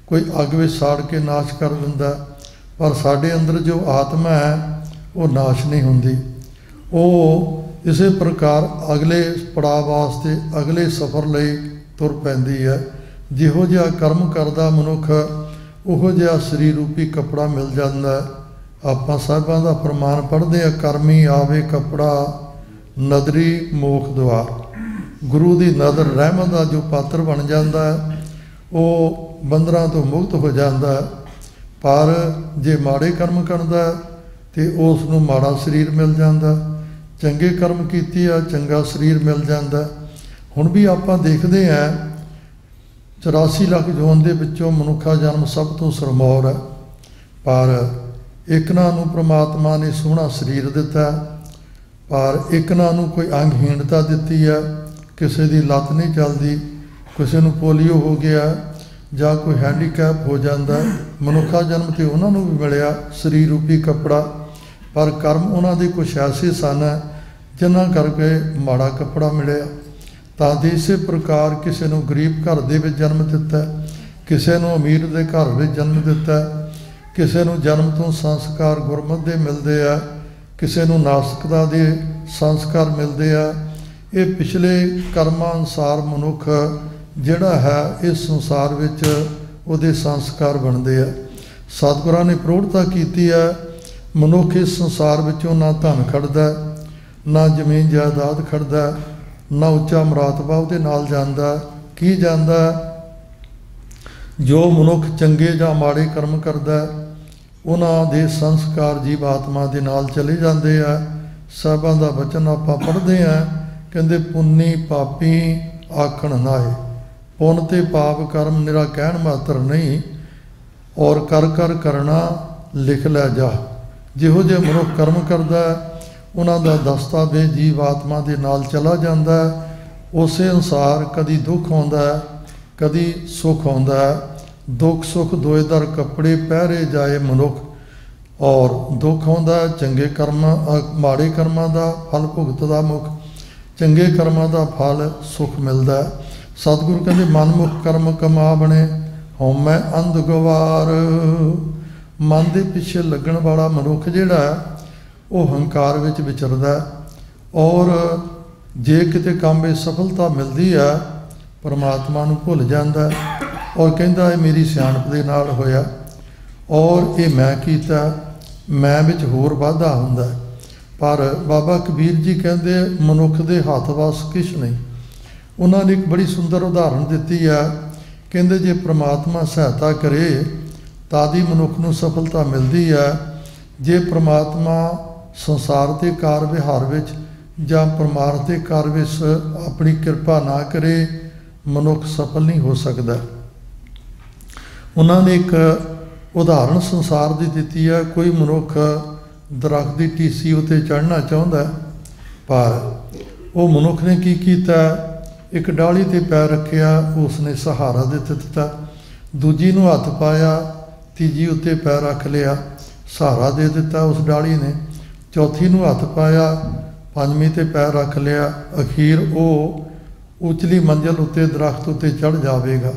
ਕੋਈ ਅੱਗ ਵਿੱਚ ਸਾੜ ਕੇ ਨਾਸ਼ ਕਰ ਦਿੰਦਾ ਪਰ ਸਾਡੇ ਅੰਦਰ ਜੋ ਆਤਮਾ ਹੈ, ਉਹ ਨਾਸ਼ ਨਹੀਂ ਹੁੰਦੀ। ਉਹ ਇਸੇ ਪ੍ਰਕਾਰ ਅਗਲੇ ਪੜਾਅ ਵਾਸਤੇ, ਅਗਲੇ ਸਫ਼ਰ ਲਈ ਤੁਰ ਪੈਂਦੀ ਹੈ। ਜਿਹੋ ਜਿਹਾ ਕਰਮ ਕਰਦਾ ਮਨੁੱਖ, ਉਹੋ ਜਿਹਾ ਸਰੀਰ ਰੂਪੀ ਕੱਪੜਾ ਮਿਲ ਜਾਂਦਾ ਹੈ। ਆਪਾਂ ਸਾਹਿਬਾਂ ਦਾ ਫਰਮਾਨ ਪੜ੍ਹਦੇ ਆ ਕਰਮੀ ਆਵੇ ਕੱਪੜਾ ਨਦਰੀ ਮੋਖ ਦੁਆਰ ਗੁਰੂ ਦੀ ਨਦਰ ਰਹਿਮਤ ਦਾ ਜੋ ਪਾਤਰ ਬਣ ਜਾਂਦਾ ਹੈ ਉਹ ਬੰਦਰਾਂ ਤੋਂ ਮੁਕਤ ਹੋ ਜਾਂਦਾ ਹੈ। ਪਰ ਜੇ ਮਾੜੇ ਕਰਮ ਕਰਦਾ ਹੈ, ਤੇ ਉਸ ਨੂੰ ਮਾੜਾ ਸਰੀਰ ਮਿਲ ਜਾਂਦਾ ਚੰਗੇ ਕਰਮ ਕੀਤੇ ਆ ਚੰਗਾ ਸਰੀਰ ਮਿਲ ਜਾਂਦਾ ਹੁਣ ਵੀ ਆਪਾਂ ਦੇਖਦੇ ਹਾਂ 84 ਲੱਖ ਜੋਨ ਦੇ ਵਿੱਚੋਂ ਮਨੁੱਖਾ ਜਨਮ ਸਭ ਤੋਂ ਸਰਮੌਰ ਹੈ। ਪਰ ਇਕਨਾਂ ਨੂੰ ਪ੍ਰਮਾਤਮਾ ਨੇ ਸੋਹਣਾ ਸਰੀਰ ਦਿੱਤਾ, ਪਰ ਇਕਨਾਂ ਨੂੰ ਕੋਈ ਅੰਗਹੀਣਤਾ ਦਿੱਤੀ ਹੈ ਕਿਸੇ ਦੀ ਲੱਤ ਨਹੀਂ ਚੱਲਦੀ, ਕਿਸੇ ਨੂੰ ਪੋਲੀਓ ਹੋ ਗਿਆ ਜਾਂ ਕੋਈ ਹੈਂਡੀਕੈਪ ਹੋ ਜਾਂਦਾ। ਮਨੁੱਖਾ ਜਨਮ ਤੇ ਉਹਨਾਂ ਨੂੰ ਵੀ ਮਿਲਿਆ ਸਰੀਰ ਰੂਪੀ ਕੱਪੜਾ, ਪਰ ਕਰਮ ਉਹਨਾਂ ਦੇ ਕੁਛ ਐਸੇ ਸਨ ਜਿਨ੍ਹਾਂ ਕਰਕੇ ਮਾੜਾ ਕੱਪੜਾ ਮਿਲਿਆ। ਤਾਂ ਦੇ ਇਸੇ ਪ੍ਰਕਾਰ ਕਿਸੇ ਨੂੰ ਗਰੀਬ ਘਰ ਦੇ ਵਿੱਚ ਜਨਮ ਦਿੱਤਾ, ਕਿਸੇ ਨੂੰ ਅਮੀਰ ਦੇ ਘਰ ਵਿੱਚ ਜਨਮ ਦਿੱਤਾ ਕਿਸੇ ਨੂੰ ਜਨਮ ਤੋਂ ਸੰਸਕਾਰ ਗੁਰਮਤ ਦੇ ਮਿਲਦੇ ਆ, ਕਿਸੇ ਨੂੰ ਨਾਸਕਤਾ ਦੇ ਸੰਸਕਾਰ ਮਿਲਦੇ ਆ। ਇਹ ਪਿਛਲੇ ਕਰਮਾਂ ਅਨੁਸਾਰ ਮਨੁੱਖ ਜਿਹੜਾ ਹੈ, ਇਸ ਸੰਸਾਰ ਵਿੱਚ ਉਹਦੇ ਸੰਸਕਾਰ ਬਣਦੇ ਆ। ਸਤਿਗੁਰਾਂ ਨੇ ਪ੍ਰੋੜਤਾ ਕੀਤੀ ਹੈ ਮਨੁੱਖ ਇਸ ਸੰਸਾਰ ਵਿੱਚੋਂ ਨਾ ਧਨ ਖੜਦਾ ਨਾ ਜ਼ਮੀਨ ਜਾਇਦਾਦ ਖੜਦਾ ਨਾ ਉੱਚਾ ਮਰਾਤਬਾ ਉਹਦੇ ਨਾਲ ਜਾਂਦਾ। ਕੀ ਜਾਂਦਾ? ਜੋ ਮਨੁੱਖ ਚੰਗੇ ਜਾਂ ਮਾੜੇ ਕਰਮ ਕਰਦਾ ਉਹਨਾਂ ਦੇ ਸੰਸਕਾਰ ਜੀਵ ਆਤਮਾ ਦੇ ਨਾਲ ਚਲੇ ਜਾਂਦੇ ਆ। ਸਭਾਂ ਦਾ ਬਚਨ ਆਪਾਂ ਪੜ੍ਹਦੇ ਆ, ਕਹਿੰਦੇ, ਪੁੰਨੀ ਪਾਪੀ ਆਖਣ ਨਾਏ ਪੁੰਨ ਤੇ ਪਾਪ ਕਰਮ ਨਿਰਾ ਕਹਿਣ ਮਾਤਰ ਨਹੀਂ, ਔਰ ਕਰ ਕਰ ਕਰਨਾ ਲਿਖ ਲੈ ਜਾ। ਜਿਹੋ ਜੇ ਮਨੁੱਖ ਕਰਮ ਕਰਦਾ ਉਹਨਾਂ ਦਾ ਦਸਤਾਵੇਜ਼ ਜੀਵ ਆਤਮਾ ਦੇ ਨਾਲ ਚਲਾ ਜਾਂਦਾ ਉਸੇ ਅਨਸਾਰ ਕਦੀ ਦੁੱਖ ਆਉਂਦਾ ਕਦੀ ਸੁੱਖ ਆਉਂਦਾ, ਦੁੱਖ ਸੁੱਖ ਦੋਏ ਦਰ ਕੱਪੜੇ ਪਹਿਰੇ ਜਾਏ ਮਨੁੱਖ, ਔਰ ਦੁੱਖ ਆਉਂਦਾ ਚੰਗੇ ਕਰਮਾਂ ਮਾੜੇ ਕਰਮਾਂ ਦਾ ਫਲ ਭੁਗਤ ਦਾ ਮੁਖ, ਚੰਗੇ ਕਰਮਾਂ ਦਾ ਫਲ ਸੁਖ ਮਿਲਦਾ। ਸਤਿਗੁਰੂ ਕਹਿੰਦੇ ਮਨਮੁਖ ਕਰਮ ਕਮਾ ਬਣੇ ਹਉਮੈ ਅੰਧ ਗਵਾਰ। ਮਨ ਦੇ ਪਿੱਛੇ ਲੱਗਣ ਵਾਲਾ ਮਨੁੱਖ ਜਿਹੜਾ ਉਹ ਹੰਕਾਰ ਵਿੱਚ ਵਿਚਰਦਾ ਔਰ ਜੇ ਕਿਤੇ ਕੰਮ ਵਿੱਚ ਸਫਲਤਾ ਮਿਲਦੀ ਹੈ ਪਰਮਾਤਮਾ ਨੂੰ ਭੁੱਲ ਜਾਂਦਾ ਔਰ ਕਹਿੰਦਾ ਇਹ ਮੇਰੀ ਸਿਆਣਪ ਦੇ ਨਾਲ ਹੋਇਆ। ਔਰ ਇਹ ਮੈਂ ਕੀਤਾ, ਮੈਂ ਵਿੱਚ ਹੋਰ ਵਾਧਾ ਹੁੰਦਾ ਪਰ ਬਾਬਾ ਕਬੀਰ ਜੀ ਕਹਿੰਦੇ ਮਨੁੱਖ ਦੇ ਹੱਥ ਵਾਸ ਕਿਛ ਨਹੀਂ। ਉਹਨਾਂ ਨੇ ਇੱਕ ਬੜੀ ਸੁੰਦਰ ਉਦਾਹਰਣ ਦਿੱਤੀ ਆ। ਕਹਿੰਦੇ ਜੇ ਪ੍ਰਮਾਤਮਾ ਸਹਾਇਤਾ ਕਰੇ, ਤਾਂ ਦੀ ਮਨੁੱਖ ਨੂੰ ਸਫਲਤਾ ਮਿਲਦੀ ਆ। ਜੇ ਪ੍ਰਮਾਤਮਾ ਸੰਸਾਰ ਦੇ ਕਾਰ ਵਿਹਾਰ ਵਿੱਚ ਜਾਂ ਪਰਮਾਰਥ ਦੇ ਕਾਰ ਵਿੱਚ ਆਪਣੀ ਕਿਰਪਾ ਨਾ ਕਰੇ ਮਨੁੱਖ ਸਫਲ ਨਹੀਂ ਹੋ ਸਕਦਾ। ਉਹਨਾਂ ਨੇ ਇੱਕ ਉਦਾਹਰਣ ਸੰਸਾਰ ਦੀ ਦਿੱਤੀ ਹੈ ਕੋਈ ਮਨੁੱਖ ਦਰਖਤ ਦੀ ਟੀਸੀ ਉਤੇ ਚੜ੍ਹਨਾ ਚਾਹੁੰਦਾ, ਪਰ ਉਹ ਮਨੁੱਖ ਨੇ ਕੀ ਕੀਤਾ? ਇੱਕ ਡਾਲੀ ਤੇ ਪੈਰ ਰੱਖਿਆ ਉਸ ਨੇ ਸਹਾਰਾ ਦੇ ਦਿੱਤਾ। ਦੂਜੀ ਨੂੰ ਹੱਥ ਪਾਇਆ, ਤੀਜੀ ਉੱਤੇ ਪੈਰ ਰੱਖ ਲਿਆ, ਸਹਾਰਾ ਦੇ ਦਿੱਤਾ ਉਸ ਡਾਲੀ ਨੇ। ਚੌਥੀ ਨੂੰ ਹੱਥ ਪਾਇਆ, ਪੰਜਵੀਂ ਤੇ ਪੈਰ ਰੱਖ ਲਿਆ। ਅਖੀਰ ਉਹ ਉਚਲੀ ਮੰਜ਼ਲ ਉੱਤੇ ਦਰਖਤ ਉੱਤੇ ਚੜ ਜਾਵੇਗਾ।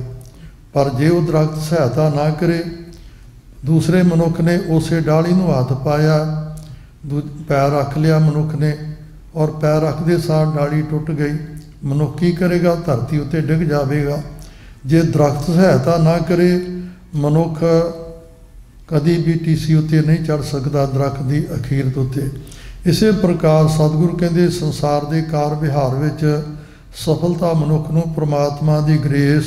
ਪਰ ਜੇ ਉਹ ਦਰਖਤ ਸਹਾਇਤਾ ਨਾ ਕਰੇ, ਦੂਸਰੇ ਮਨੁੱਖ ਨੇ ਉਸੇ ਡਾਲੀ ਨੂੰ ਹੱਥ ਪਾਇਆ ਪੈਰ ਰੱਖ ਲਿਆ ਮਨੁੱਖ ਨੇ ਔਰ ਪੈਰ ਰੱਖਦੇ ਸਾਰ ਡਾਲੀ ਟੁੱਟ ਗਈ। ਮਨੁੱਖ ਕੀ ਕਰੇਗਾ? ਧਰਤੀ ਉੱਤੇ ਡਿੱਗ ਜਾਵੇਗਾ। ਜੇ ਦਰਖਤ ਸਹਾਇਤਾ ਨਾ ਕਰੇ, ਮਨੁੱਖ ਕਦੀ ਵੀ ਟੀਸੀ ਉੱਤੇ ਨਹੀਂ ਚੜ ਸਕਦਾ ਦਰਖਤ ਦੀ ਅਖੀਰਤ ਉੱਤੇ। ਇਸੇ ਪ੍ਰਕਾਰ ਸਤਿਗੁਰੂ ਕਹਿੰਦੇ, ਸੰਸਾਰ ਦੇ ਕਾਰ ਵਿਹਾਰ ਵਿੱਚ ਸਫਲਤਾ ਮਨੁੱਖ ਨੂੰ ਪ੍ਰਮਾਤਮਾ ਦੀ ਗ੍ਰੇਸ,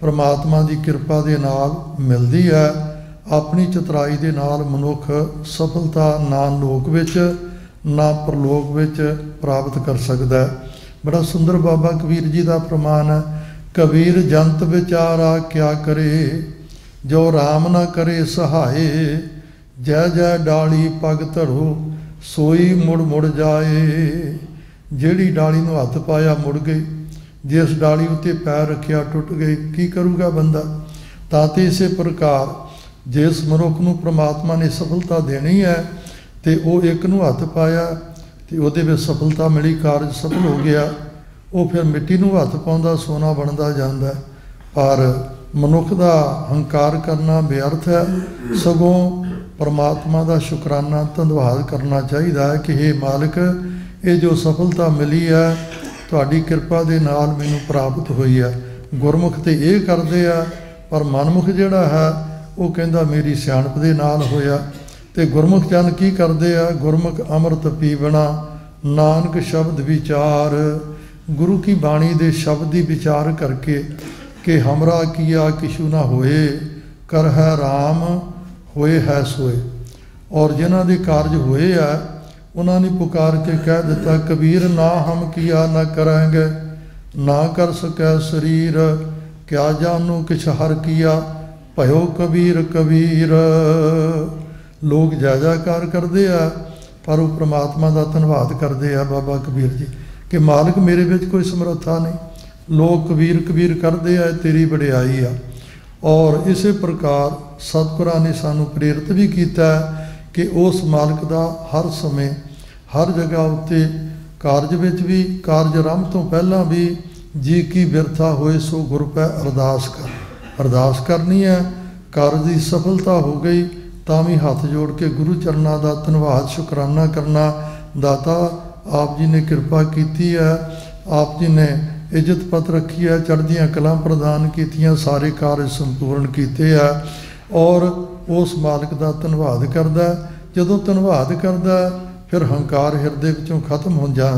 ਪ੍ਰਮਾਤਮਾ ਦੀ ਕਿਰਪਾ ਦੇ ਨਾਲ ਮਿਲਦੀ ਹੈ। ਆਪਣੀ ਚਤਰਾਈ ਦੇ ਨਾਲ ਮਨੁੱਖ ਸਫਲਤਾ ਨਾ ਲੋਕ ਵਿੱਚ, ਨਾ ਪ੍ਰਲੋਕ ਵਿੱਚ ਪ੍ਰਾਪਤ ਕਰ ਸਕਦਾ ਹੈ। ਬੜਾ ਸੁੰਦਰ ਬਾਬਾ ਕਬੀਰ ਜੀ ਦਾ ਪ੍ਰਮਾਣ ਹੈ, ਕਬੀਰ ਜੰਤ ਵਿਚਾਰਾ ਕਿਆ ਕਰੇ, ਜੋ RAM ਨਾ ਕਰੇ ਸਹਾਏ, ਜੈ ਜੈ ਡਾਲੀ ਪਗ ਧੜੋ, ਸੋਈ ਮੁੜ ਮੁੜ ਜਾਏ। ਜਿਹੜੀ ਡਾਲੀ ਨੂੰ ਹੱਥ ਪਾਇਆ, ਮੁੜ ਗਈ। ਜਿਸ ਡਾਲੀ ਉੱਤੇ ਪੈਰ ਰੱਖਿਆ, ਟੁੱਟ ਗਈ। ਕੀ ਕਰੂਗਾ ਬੰਦਾ? ਤਾਂ ਤੇ ਇਸੇ ਪ੍ਰਕਾਰ ਜਿਸ ਮਨੁੱਖ ਨੂੰ ਪ੍ਰਮਾਤਮਾ ਨੇ ਸਫਲਤਾ ਦੇਣੀ ਹੈ, ਤੇ ਉਹ ਇੱਕ ਨੂੰ ਹੱਥ ਪਾਇਆ, ਤੇ ਉਹਦੇ ਵਿੱਚ ਸਫਲਤਾ ਮਿਲੀ, ਕਾਰਜ ਸਫਲ ਹੋ ਗਿਆ। ਉਹ ਫਿਰ ਮਿੱਟੀ ਨੂੰ ਹੱਥ ਪਾਉਂਦਾ, ਸੋਨਾ ਬਣਦਾ ਜਾਂਦਾ। ਪਰ ਮਨੁੱਖ ਦਾ ਹੰਕਾਰ ਕਰਨਾ ਬੇਅਰਥ ਹੈ। ਸਗੋਂ ਪਰਮਾਤਮਾ ਦਾ ਸ਼ੁਕਰਾਨਾ, ਧੰਨਵਾਦ ਕਰਨਾ ਚਾਹੀਦਾ ਹੈ ਕਿ हे ਮਾਲਕ ਇਹ ਜੋ ਸਫਲਤਾ ਮਿਲੀ ਹੈ ਤੁਹਾਡੀ ਕਿਰਪਾ ਦੇ ਨਾਲ ਮੈਨੂੰ ਪ੍ਰਾਪਤ ਹੋਈ ਹੈ ਗੁਰਮੁਖ ਤੇ ਇਹ ਕਰਦੇ ਆ, ਪਰ ਮਨਮੁਖ ਜਿਹੜਾ ਹੈ, ਉਹ ਕਹਿੰਦਾ ਮੇਰੀ ਸਿਆਣਪ ਦੇ ਨਾਲ ਹੋਇਆ। ਤੇ ਗੁਰਮੁਖ ਜਨ ਕੀ ਕਰਦੇ ਆ? ਗੁਰਮੁਖ ਅੰਮ੍ਰਿਤ ਪੀਵਣਾ, ਨਾਨਕ ਸ਼ਬਦ ਵਿਚਾਰ। ਗੁਰੂ ਕੀ ਬਾਣੀ ਦੇ ਸ਼ਬਦ ਦੀ ਵਿਚਾਰ ਕਰਕੇ ਕਿ ਹਮਰਾ ਕੀਆ ਕਿਛੂ ਨਾ ਹੋਏ ਕਰ ਹੈ RAM ਹੋਏ ਹੈ ਸੋਏ। ਔਰ ਜਿਨ੍ਹਾਂ ਦੇ ਕਾਰਜ ਹੋਏ ਆ ਉਹਨਾਂ ਨੇ ਪੁਕਾਰ ਕੇ ਕਹਿ ਦਿੱਤਾ, ਕਬੀਰ, ਨਾ ਹਮ ਕੀਆ ਨਾ ਕਰਾਂਗੇ, ਨਾ ਕਰ ਸਕੈ ਸਰੀਰ, ਕਿਆ ਜਾਨੂ ਕਿਛ ਹਰ ਕੀਆ, ਭਇਓ ਕਬੀਰ ਕਬੀਰ। ਲੋਕ ਜੈ ਜੈਕਾਰ ਕਰਦੇ ਆ, ਪਰ ਉਹ ਪ੍ਰਮਾਤਮਾ ਦਾ ਧੰਨਵਾਦ ਕਰਦੇ ਆ ਬਾਬਾ ਕਬੀਰ ਜੀ, ਕਿ ਮਾਲਕ ਮੇਰੇ ਵਿੱਚ ਕੋਈ ਸਮਰੱਥਾ ਨਹੀਂ। ਲੋਕ ਕਬੀਰ ਕਬੀਰ ਕਰਦੇ ਆ ਤੇਰੀ ਵਡਿਆਈ ਆ। ਔਰ ਇਸੇ ਪ੍ਰਕਾਰ ਸਤਿਗੁਰਾਂ ਨੇ ਸਾਨੂੰ ਪ੍ਰੇਰਿਤ ਵੀ ਕੀਤਾ ਹੈ ਕਿ ਉਸ ਮਾਲਕ ਦਾ ਹਰ ਸਮੇਂ, ਹਰ ਜਗ੍ਹਾ ਉੱਤੇ ਕਾਰਜ ਵਿੱਚ ਵੀ, ਕਾਰਜ ਆਰੰਭ ਤੋਂ ਪਹਿਲਾਂ ਵੀ ਜੀ ਕੀ ਬਿਰਥਾ ਹੋਏ ਸੋ ਗੁਰ ਪੈ ਅਰਦਾਸ ਕਰ। ਅਰਦਾਸ ਕਰਨੀ ਹੈ, ਕਾਰਜ ਦੀ ਸਫਲਤਾ ਹੋ ਗਈ, ਤਾਂ ਵੀ ਹੱਥ ਜੋੜ ਕੇ ਗੁਰੂ ਚਰਨਾਂ ਦਾ ਧੰਨਵਾਦ, ਸ਼ੁਕਰਾਨਾ ਕਰਨਾ। ਦਾਤਾ, ਆਪ ਜੀ ਨੇ ਕਿਰਪਾ ਕੀਤੀ ਹੈ, ਆਪ ਜੀ ਨੇ ਇੱਜ਼ਤ ਪਤ ਰੱਖੀ ਹੈ, ਚੜ੍ਹਦੀਆਂ ਕਲਾਂ ਪ੍ਰਦਾਨ ਕੀਤੀਆਂ, ਸਾਰੇ ਕਾਰਜ ਸੰਪੂਰਨ ਕੀਤੇ ਆ ਔਰ ਉਸ ਮਾਲਕ ਦਾ ਧੰਨਵਾਦ ਕਰਦਾ ਜਦੋਂ ਧੰਨਵਾਦ ਕਰਦਾ ਫਿਰ ਹੰਕਾਰ ਹਿਰਦੇ ਵਿੱਚੋਂ ਖਤਮ ਹੋ ਜਾ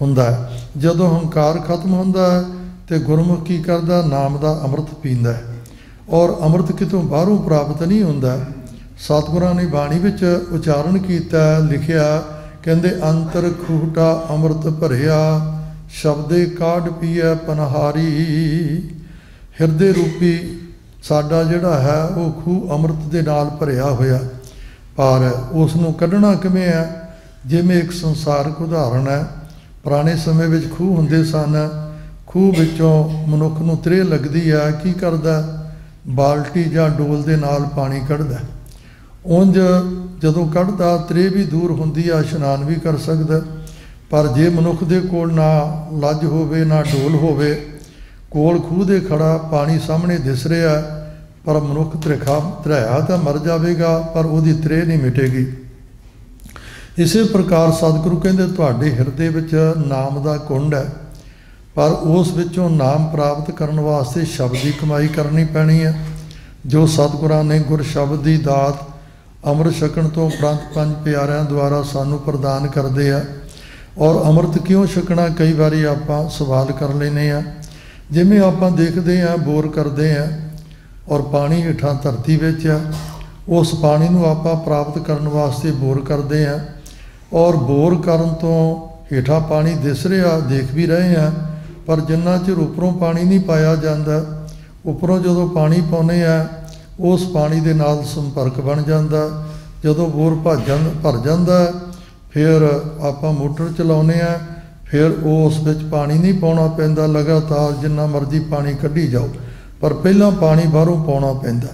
ਹੁੰਦਾ ਜਦੋਂ ਹੰਕਾਰ ਖਤਮ ਹੁੰਦਾ ਹੈ, ਤੇ ਗੁਰਮੁਖ ਕੀ ਕਰਦਾ ਨਾਮ ਦਾ ਅੰਮ੍ਰਿਤ ਪੀਂਦਾ ਔਰ ਅੰਮ੍ਰਿਤ ਕਿਤੋਂ ਬਾਹਰੋਂ ਪ੍ਰਾਪਤ ਨਹੀਂ ਹੁੰਦਾ ਸਤਿਗੁਰਾਂ ਨੇ ਬਾਣੀ ਵਿੱਚ ਉਚਾਰਨ ਕੀਤਾ ਲਿਖਿਆ ਕਹਿੰਦੇ, ਅੰਤਰ ਖੂਟਾ ਅੰਮ੍ਰਿਤ ਭਰਿਆ, ਸ਼ਬਦੇ ਕਾਢ ਪੀਐ ਪਨਹਾਰੀ। ਹਿਰਦੇ ਰੂਪੀ ਸਾਡਾ ਜਿਹੜਾ ਹੈ, ਉਹ ਖੂਹ ਅੰਮ੍ਰਿਤ ਦੇ ਨਾਲ ਭਰਿਆ ਹੋਇਆ। ਪਰ ਉਸ ਨੂੰ ਕੱਢਣਾ ਕਿਵੇਂ ਹੈ? ਜਿਵੇਂ ਇੱਕ ਸੰਸਾਰਕ ਉਦਾਹਰਣ ਹੈ, ਪੁਰਾਣੇ ਸਮੇਂ ਵਿੱਚ ਖੂਹ ਹੁੰਦੇ ਸਨ। ਖੂਹ ਵਿੱਚੋਂ ਮਨੁੱਖ ਨੂੰ ਤ੍ਰੇ ਲੱਗਦੀ ਹੈ ਕੀ ਕਰਦਾ? ਬਾਲਟੀ ਜਾਂ ਡੋਲ ਦੇ ਨਾਲ ਪਾਣੀ ਕੱਢਦਾ। ਉਂਝ ਜਦੋਂ ਕੱਢਦਾ, ਤ੍ਰੇ ਵੀ ਦੂਰ ਹੁੰਦੀ ਆ, ਇਸ਼ਨਾਨ ਵੀ ਕਰ ਸਕਦਾ। ਪਰ ਜੇ ਮਨੁੱਖ ਦੇ ਕੋਲ ਨਾ ਲੱਜ ਹੋਵੇ, ਨਾ ਡੋਲ ਹੋਵੇ ਕੋਲ ਖੂਹ ਦੇ ਖੜਾ ਪਾਣੀ ਸਾਹਮਣੇ ਦਿਸ ਰਿਹਾ ਪਰ ਮਨੁੱਖ ਤ੍ਰਿਖਾ ਧਰਿਆ ਤਾਂ ਮਰ ਜਾਵੇਗਾ, ਪਰ ਉਹਦੀ ਤ੍ਰੇ ਨਹੀਂ ਮਿਟੇਗੀ। ਇਸੇ ਪ੍ਰਕਾਰ ਸਤਿਗੁਰੂ ਕਹਿੰਦੇ, ਤੁਹਾਡੇ ਹਿਰਦੇ ਵਿੱਚ ਨਾਮ ਦਾ ਕੁੰਡ ਹੈ, ਪਰ ਉਸ ਵਿੱਚੋਂ ਨਾਮ ਪ੍ਰਾਪਤ ਕਰਨ ਵਾਸਤੇ ਸ਼ਬਦ ਦੀ ਕਮਾਈ ਕਰਨੀ ਪੈਣੀ ਹੈ। ਜੋ ਸਤਿਗੁਰਾਂ ਨੇ ਗੁਰ ਸ਼ਬਦ ਦੀ ਦਾਤ ਅੰਮ੍ਰਿਤ ਛਕਣ ਤੋਂ ਉਪਰੰਤ ਪੰਜ ਪਿਆਰਿਆਂ ਦੁਆਰਾ ਸਾਨੂੰ ਪ੍ਰਦਾਨ ਕਰਦੇ ਆ, ਔਰ ਅੰਮ੍ਰਿਤ ਕਿਉਂ ਛਕਣਾ? ਕਈ ਵਾਰੀ ਆਪਾਂ ਸਵਾਲ ਕਰ ਲੈਨੇ ਆ ਜਿਵੇਂ ਆਪਾਂ ਦੇਖਦੇ ਆ ਬੋਰ ਕਰਦੇ ਆ ਔਰ ਪਾਣੀ ਹੇਠਾਂ ਧਰਤੀ ਵਿੱਚ ਆ, ਉਸ ਪਾਣੀ ਨੂੰ ਆਪਾਂ ਪ੍ਰਾਪਤ ਕਰਨ ਵਾਸਤੇ ਬੋਰ ਕਰਦੇ ਆ ਔਰ ਬੋਰ ਕਰਨ ਤੋਂ ਹੇਠਾਂ ਪਾਣੀ ਦਿਸ ਰਿਹਾ, ਦੇਖ ਵੀ ਰਹੇ ਆ ਪਰ ਜਿੰਨਾ ਚਿਰ ਉੱਪਰੋਂ ਪਾਣੀ ਨਹੀਂ ਪਾਇਆ ਜਾਂਦਾ, ਉੱਪਰੋਂ ਜਦੋਂ ਪਾਣੀ ਪਾਉਨੇ ਆ ਉਸ ਪਾਣੀ ਦੇ ਨਾਲ ਸੰਪਰਕ ਬਣ ਜਾਂਦਾ, ਜਦੋਂ ਬੋਰ ਭਰ ਜਾਂਦਾ ਭਰ ਜਾਂਦਾ, ਫਿਰ ਆਪਾਂ ਮੋਟਰ ਚਲਾਉਨੇ ਆ ਫਿਰ ਉਸ ਵਿੱਚ ਪਾਣੀ ਨਹੀਂ ਪਾਉਣਾ ਪੈਂਦਾ, ਲਗਾਤਾਰ ਜਿੰਨਾ ਮਰਜ਼ੀ ਪਾਣੀ ਕੱਢੀ ਜਾਓ, ਪਰ ਪਹਿਲਾਂ ਪਾਣੀ ਬਾਹਰੋਂ ਪਾਉਣਾ ਪੈਂਦਾ।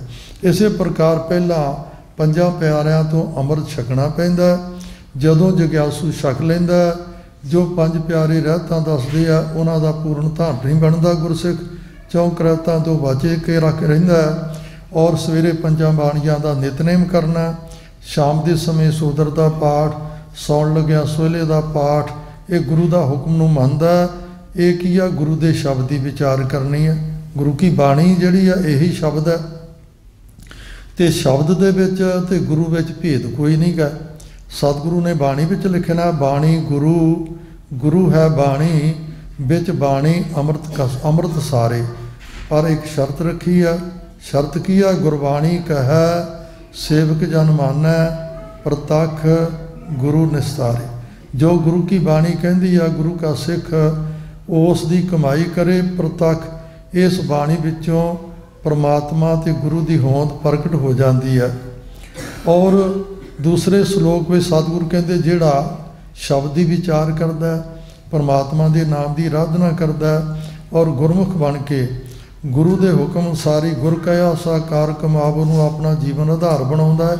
ਇਸੇ ਪ੍ਰਕਾਰ ਪਹਿਲਾਂ ਪੰਜਾਂ ਪਿਆਰਿਆਂ ਤੋਂ ਅੰਮ੍ਰਿਤ ਛਕਣਾ ਪੈਂਦਾ, ਜਦੋਂ ਜਗਿਆਸੂ ਛਕ ਲੈਂਦਾ, ਜੋ ਪੰਜ ਪਿਆਰੇ ਰਹਿਤਾਂ ਦੱਸਦੇ ਆ, ਉਹਨਾਂ ਦਾ ਪੂਰਨ ਧਾਰਨ ਨਹੀਂ ਬਣਦਾ ਗੁਰਸਿੱਖ, ਚੌਂਕ ਰਹਿਤਾਂ ਤੋਂ ਬਚੇ ਕੇ ਰੱਖ ਰਹਿੰਦਾ, ਔਰ ਸਵੇਰੇ ਪੰਜਾਂ ਬਾਣੀਆਂ ਦਾ ਨਿਤਨੇਮ ਕਰਨਾ, ਸ਼ਾਮ ਦੇ ਸਮੇਂ ਸੋਦਰ ਦਾ ਪਾਠ, ਸੌਣ ਲੱਗਿਆ ਸੋਹਲੇ ਦਾ ਪਾਠ ਇਹ ਗੁਰੂ ਦਾ ਹੁਕਮ ਨੂੰ ਮੰਨਦਾ, ਇਹ ਕੀ ਆ? ਗੁਰੂ ਦੇ ਸ਼ਬਦ ਦੀ ਵਿਚਾਰ ਕਰਨੀ ਹੈ ਗੁਰੂ ਕੀ ਬਾਣੀ ਜਿਹੜੀ ਆ, ਇਹੀ ਸ਼ਬਦ ਹੈ ਤੇ ਸ਼ਬਦ ਦੇ ਵਿੱਚ ਤੇ ਗੁਰੂ ਵਿੱਚ ਭੇਦ ਕੋਈ ਨਹੀਂ ਗਾ। ਸਤਿਗੁਰੂ ਨੇ ਬਾਣੀ ਵਿੱਚ ਲਿਖਣਾ, ਬਾਣੀ ਗੁਰੂ ਗੁਰੂ ਹੈ ਬਾਣੀ, ਵਿੱਚ ਬਾਣੀ ਅੰਮ੍ਰਿਤ ਕਸ, ਅੰਮ੍ਰਿਤ ਸਾਰੇ। ਪਰ ਇੱਕ ਸ਼ਰਤ ਰੱਖੀ ਆ, ਸ਼ਰਤ ਕੀ ਆ? ਗੁਰਬਾਣੀ ਕਹੈ, ਸੇਵਕ ਜਨ ਮਾਨੈ, ਪ੍ਰਤੱਖ ਗੁਰੂ ਨਿਸਤਾਰੇ। ਜੋ ਗੁਰੂ ਕੀ ਬਾਣੀ ਕਹਿੰਦੀ ਆ, ਗੁਰੂ ਕਾ ਸਿੱਖ, ਉਸ ਦੀ ਕਮਾਈ ਕਰੇ ਪ੍ਰਤੱਖ। ਇਸ ਬਾਣੀ ਵਿੱਚੋਂ ਪਰਮਾਤਮਾ ਤੇ ਗੁਰੂ ਦੀ ਹੋਂਦ ਪ੍ਰਗਟ ਹੋ ਜਾਂਦੀ ਹੈ ਔਰ ਦੂਸਰੇ ਸ਼ਲੋਕ ਵਿੱਚ ਸਤਿਗੁਰੂ ਕਹਿੰਦੇ, ਜਿਹੜਾ ਸ਼ਬਦ ਦੀ ਵਿਚਾਰ ਕਰਦਾ, ਪਰਮਾਤਮਾ ਦੇ ਨਾਮ ਦੀ ਆਰਾਧਨਾ ਕਰਦਾ ਔਰ ਗੁਰਮੁਖ ਬਣ ਕੇ ਗੁਰੂ ਦੇ ਹੁਕਮ ਅਨੁਸਾਰੀ ਗੁਰ ਕਹਿਆ ਸਾਕਾਰ ਕਮਾਵ ਨੂੰ ਆਪਣਾ ਜੀਵਨ ਆਧਾਰ ਬਣਾਉਂਦਾ ਹੈ।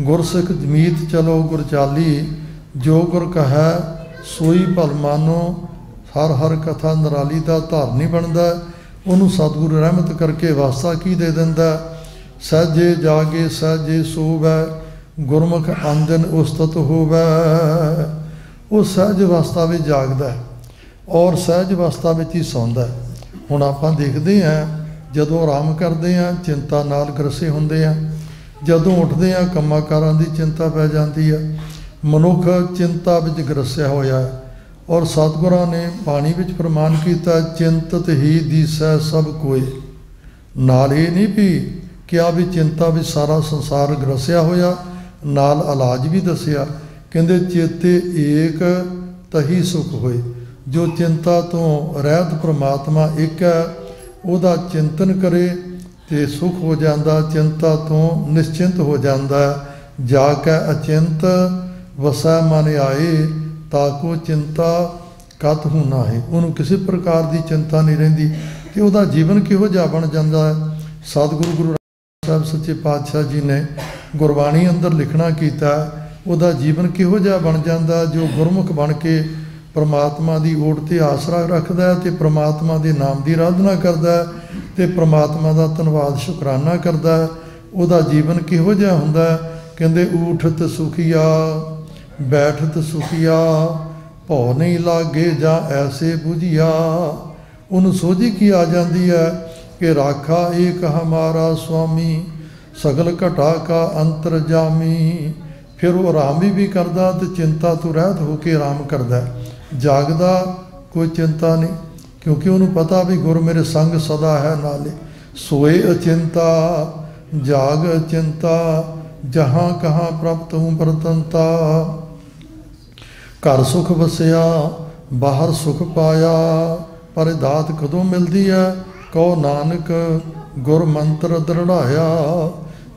ਗੁਰਸਿੱਖ ਜਮੀਤ ਚਲੋ ਗੁਰਚਾਲੀ ਜੋ ਗੁਰ ਕਹੈ, ਸੋਈ ਭਲ ਮਾਨੋ, ਹਰ ਹਰ ਕਥਾ ਨਰਾਲੀ ਦਾ ਧਾਰਨੀ ਬਣਦਾ। ਉਹਨੂੰ ਸਤਿਗੁਰ ਰਹਿਮਤ ਕਰਕੇ ਵਾਸਤਾ ਕੀ ਦੇ ਦਿੰਦਾ? ਹੈ? ਸਹਿਜੇ ਜਾਗੇ, ਸਹਿਜੇ ਸੋਵੈ, ਗੁਰਮੁਖ ਅੰਦਨ ਉਸਤਤ ਹੋਵੈ। ਉਹ ਸਹਿਜ ਅਵਸਥਾ ਵਿੱਚ ਜਾਗਦਾ ਹੈ ਔਰ ਸਹਿਜ ਅਵਸਥਾ ਵਿੱਚ ਹੀ ਸੌਂਦਾ ਹੁਣ ਆਪਾਂ ਦੇਖਦੇ ਹਾਂ, ਜਦੋਂ ਆਰਾਮ ਕਰਦੇ ਹਾਂ, ਚਿੰਤਾ ਨਾਲ ਗਰਸੇ ਹੁੰਦੇ ਆ ਜਦੋਂ ਉੱਠਦੇ ਹਾਂ, ਕੰਮਾਂ ਕਾਰਾਂ ਦੀ ਚਿੰਤਾ ਪੈ ਜਾਂਦੀ ਹੈ। ਮਨੁੱਖ ਚਿੰਤਾ ਵਿੱਚ ਗਰਸਿਆ ਹੋਇਆ ਹੈ ਔਰ ਸਤਿਗੁਰਾਂ ਨੇ ਬਾਣੀ ਵਿੱਚ ਪ੍ਰਮਾਣ ਕੀਤਾ ਚਿੰਤਤ ਹੀ ਦੀਸੈ ਸਭ ਕੋਏ। ਨਾਲ ਇਹ ਨਹੀਂ ਵੀ ਕਿਹਾ ਵੀ ਚਿੰਤਾ ਵਿੱਚ ਸਾਰਾ ਸੰਸਾਰ ਗਰਸਿਆ ਹੋਇਆ, ਨਾਲ ਇਲਾਜ ਵੀ ਦੱਸਿਆ, ਕਹਿੰਦੇ ਚੇਤੇ ਏਕ ਤਹੀ ਸੁਖ ਹੋਏ। ਜੋ ਚਿੰਤਾ ਤੋਂ ਰਹਿਤ ਪ੍ਰਮਾਤਮਾ ਇੱਕ ਹੈ, ਉਹਦਾ ਚਿੰਤਨ ਕਰੇ ਤੇ ਸੁਖ ਹੋ ਜਾਂਦਾ, ਚਿੰਤਾ ਤੋਂ ਨਿਸ਼ਚਿੰਤ ਹੋ ਜਾਂਦਾ ਜਾ ਕੇ ਅਚਿੰਤ ਵਸੈ ਮਨ ਆਏ ਤਾ ਕੋ ਚਿੰਤਾ ਕਤ ਹੂ ਹੈ ਉਹਨੂੰ ਕਿਸੇ ਪ੍ਰਕਾਰ ਦੀ ਚਿੰਤਾ ਨਹੀਂ ਰਹਿੰਦੀ ਕਿ ਉਹਦਾ ਜੀਵਨ ਕਿਹੋ ਜਿਹਾ ਬਣ ਜਾਂਦਾ ਹੈ। ਸਤਿਗੁਰੂ ਗੁਰੂ ਰਾਮਦਾਸ ਸਾਹਿਬ ਸੱਚੇ ਪਾਤਸ਼ਾਹ ਜੀ ਨੇ ਗੁਰਬਾਣੀ ਅੰਦਰ ਲਿਖਣਾ ਕੀਤਾ ਉਹਦਾ ਜੀਵਨ ਕਿਹੋ ਜਿਹਾ ਬਣ ਜਾਂਦਾ ਜੋ ਗੁਰਮੁਖ ਬਣ ਕੇ ਪ੍ਰਮਾਤਮਾ ਦੀ ਓਟ ਤੇ ਆਸਰਾ ਰੱਖਦਾ ਹੈ ਤੇ ਪ੍ਰਮਾਤਮਾ ਦੇ ਨਾਮ ਦੀ ਆਰਾਧਨਾ ਕਰਦਾ ਹੈ ਤੇ ਪ੍ਰਮਾਤਮਾ ਦਾ ਧੰਨਵਾਦ, ਸ਼ੁਕਰਾਨਾ ਕਰਦਾ ਉਹਦਾ ਜੀਵਨ ਕਿਹੋ ਜਿਹਾ ਹੁੰਦਾ ਹੈ? ਕਹਿੰਦੇ ਊਠਤ ਸੁਖੀਆ। ਬੈਠਤ ਸੁਖੀਆ, ਭਉ ਨਹੀਂ ਲਾਗੇ ਜਾਂ ਐਸੇ 부ਝਿਆ ਉਹਨੂੰ ਸੋਝੀ ਕੀ ਆ ਜਾਂਦੀ ਹੈ ਕਿ ਰਾਖਾ ਏਕ ਹਮਾਰਾ ਸੁਆਮੀ, ਸਗਲ ਘਟਾ ਕਾ ਅੰਤਰ ਜਾਮੀ। ਫਿਰ ਉਹ ਆਰਾਮ ਵੀ ਵੀ ਕਰਦਾ ਤੇ ਚਿੰਤਾ ਤੋਂ ਰਹਿਤ ਹੋ ਕੇ ਆਰਾਮ ਕਰਦਾ। ਜਾਗਦਾ, ਕੋਈ ਚਿੰਤਾ ਨਹੀਂ, ਕਿਉਂਕਿ ਉਹਨੂੰ ਪਤਾ ਵੀ ਗੁਰ ਮੇਰੇ ਸੰਗ ਸਦਾ ਹੈ ਨਾਲੇ। ਸੋਏ ਅਚਿੰਤਾ, ਜਾਗ ਅਚਿੰਤਾ, ਜਹਾਂ ਕਹਾਂ ਪ੍ਰਪਤ ਹੂੰ ਪ੍ਰਤੰਤਾ ਘਰ ਸੁਖ ਵਸਿਆ ਬਾਹਰ ਸੁਖ ਪਾਇਆ ਪਰ ਇਹ ਦਾਤ ਕਦੋਂ ਮਿਲਦੀ ਹੈ ਕਹੋ ਨਾਨਕ ਗੁਰ ਮੰਤਰ ਦ੍ਰਿੜਾਇਆ।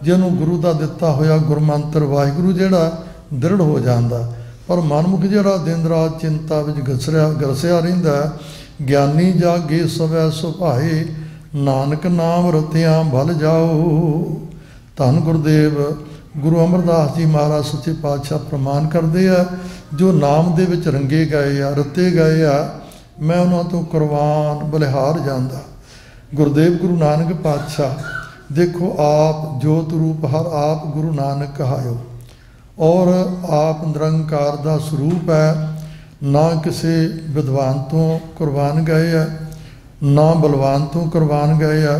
ਜਿਹਨੂੰ ਗੁਰੂ ਦਾ ਦਿੱਤਾ ਹੋਇਆ ਗੁਰਮੰਤਰ ਵਾਹਿਗੁਰੂ ਜਿਹੜਾ ਦ੍ਰਿੜ ਹੋ ਜਾਂਦਾ। ਪਰ ਮਨਮੁਖ ਜਿਹੜਾ ਦਿਨ ਰਾਤ ਚਿੰਤਾ ਵਿੱਚ ਗਸਰਿਆ ਗਰਸਿਆ ਰਹਿੰਦਾ ਹੈ, ਗਿਆਨੀ ਜਾਗੇ ਸਵੈ ਸੁਭਾਏ ਨਾਨਕ ਨਾਮ ਰਤਿਆਂ ਭਲ ਜਾਓ। ਧੰਨ ਗੁਰਦੇਵ ਗੁਰੂ ਅਮਰਦਾਸ ਜੀ ਮਹਾਰਾਜ ਸੱਚੇ ਪਾਤਸ਼ਾਹ ਪ੍ਰਮਾਨ ਕਰਦੇ ਆ, ਜੋ ਨਾਮ ਦੇ ਵਿੱਚ ਰੰਗੇ ਗਏ ਆ, ਰਤੇ ਗਏ ਆ, ਮੈਂ ਉਹਨਾਂ ਤੋਂ ਕੁਰਬਾਨ ਬਲਿਹਾਰ ਜਾਂਦਾ। ਗੁਰਦੇਵ ਗੁਰੂ ਨਾਨਕ ਪਾਤਸ਼ਾਹ, ਦੇਖੋ ਆਪ ਜੋਤ ਰੂਪ ਹਰ ਆਪ ਗੁਰੂ ਨਾਨਕ ਕਹਾਇਓ। ਔਰ ਆਪ ਨਿਰੰਕਾਰ ਦਾ ਸਰੂਪ ਹੈ, ਨਾ ਕਿਸੇ ਵਿਦਵਾਨ ਤੋਂ ਕੁਰਬਾਨ ਗਏ ਆ, ਨਾ ਬਲਵਾਨ ਤੋਂ ਕੁਰਬਾਨ ਗਏ ਆ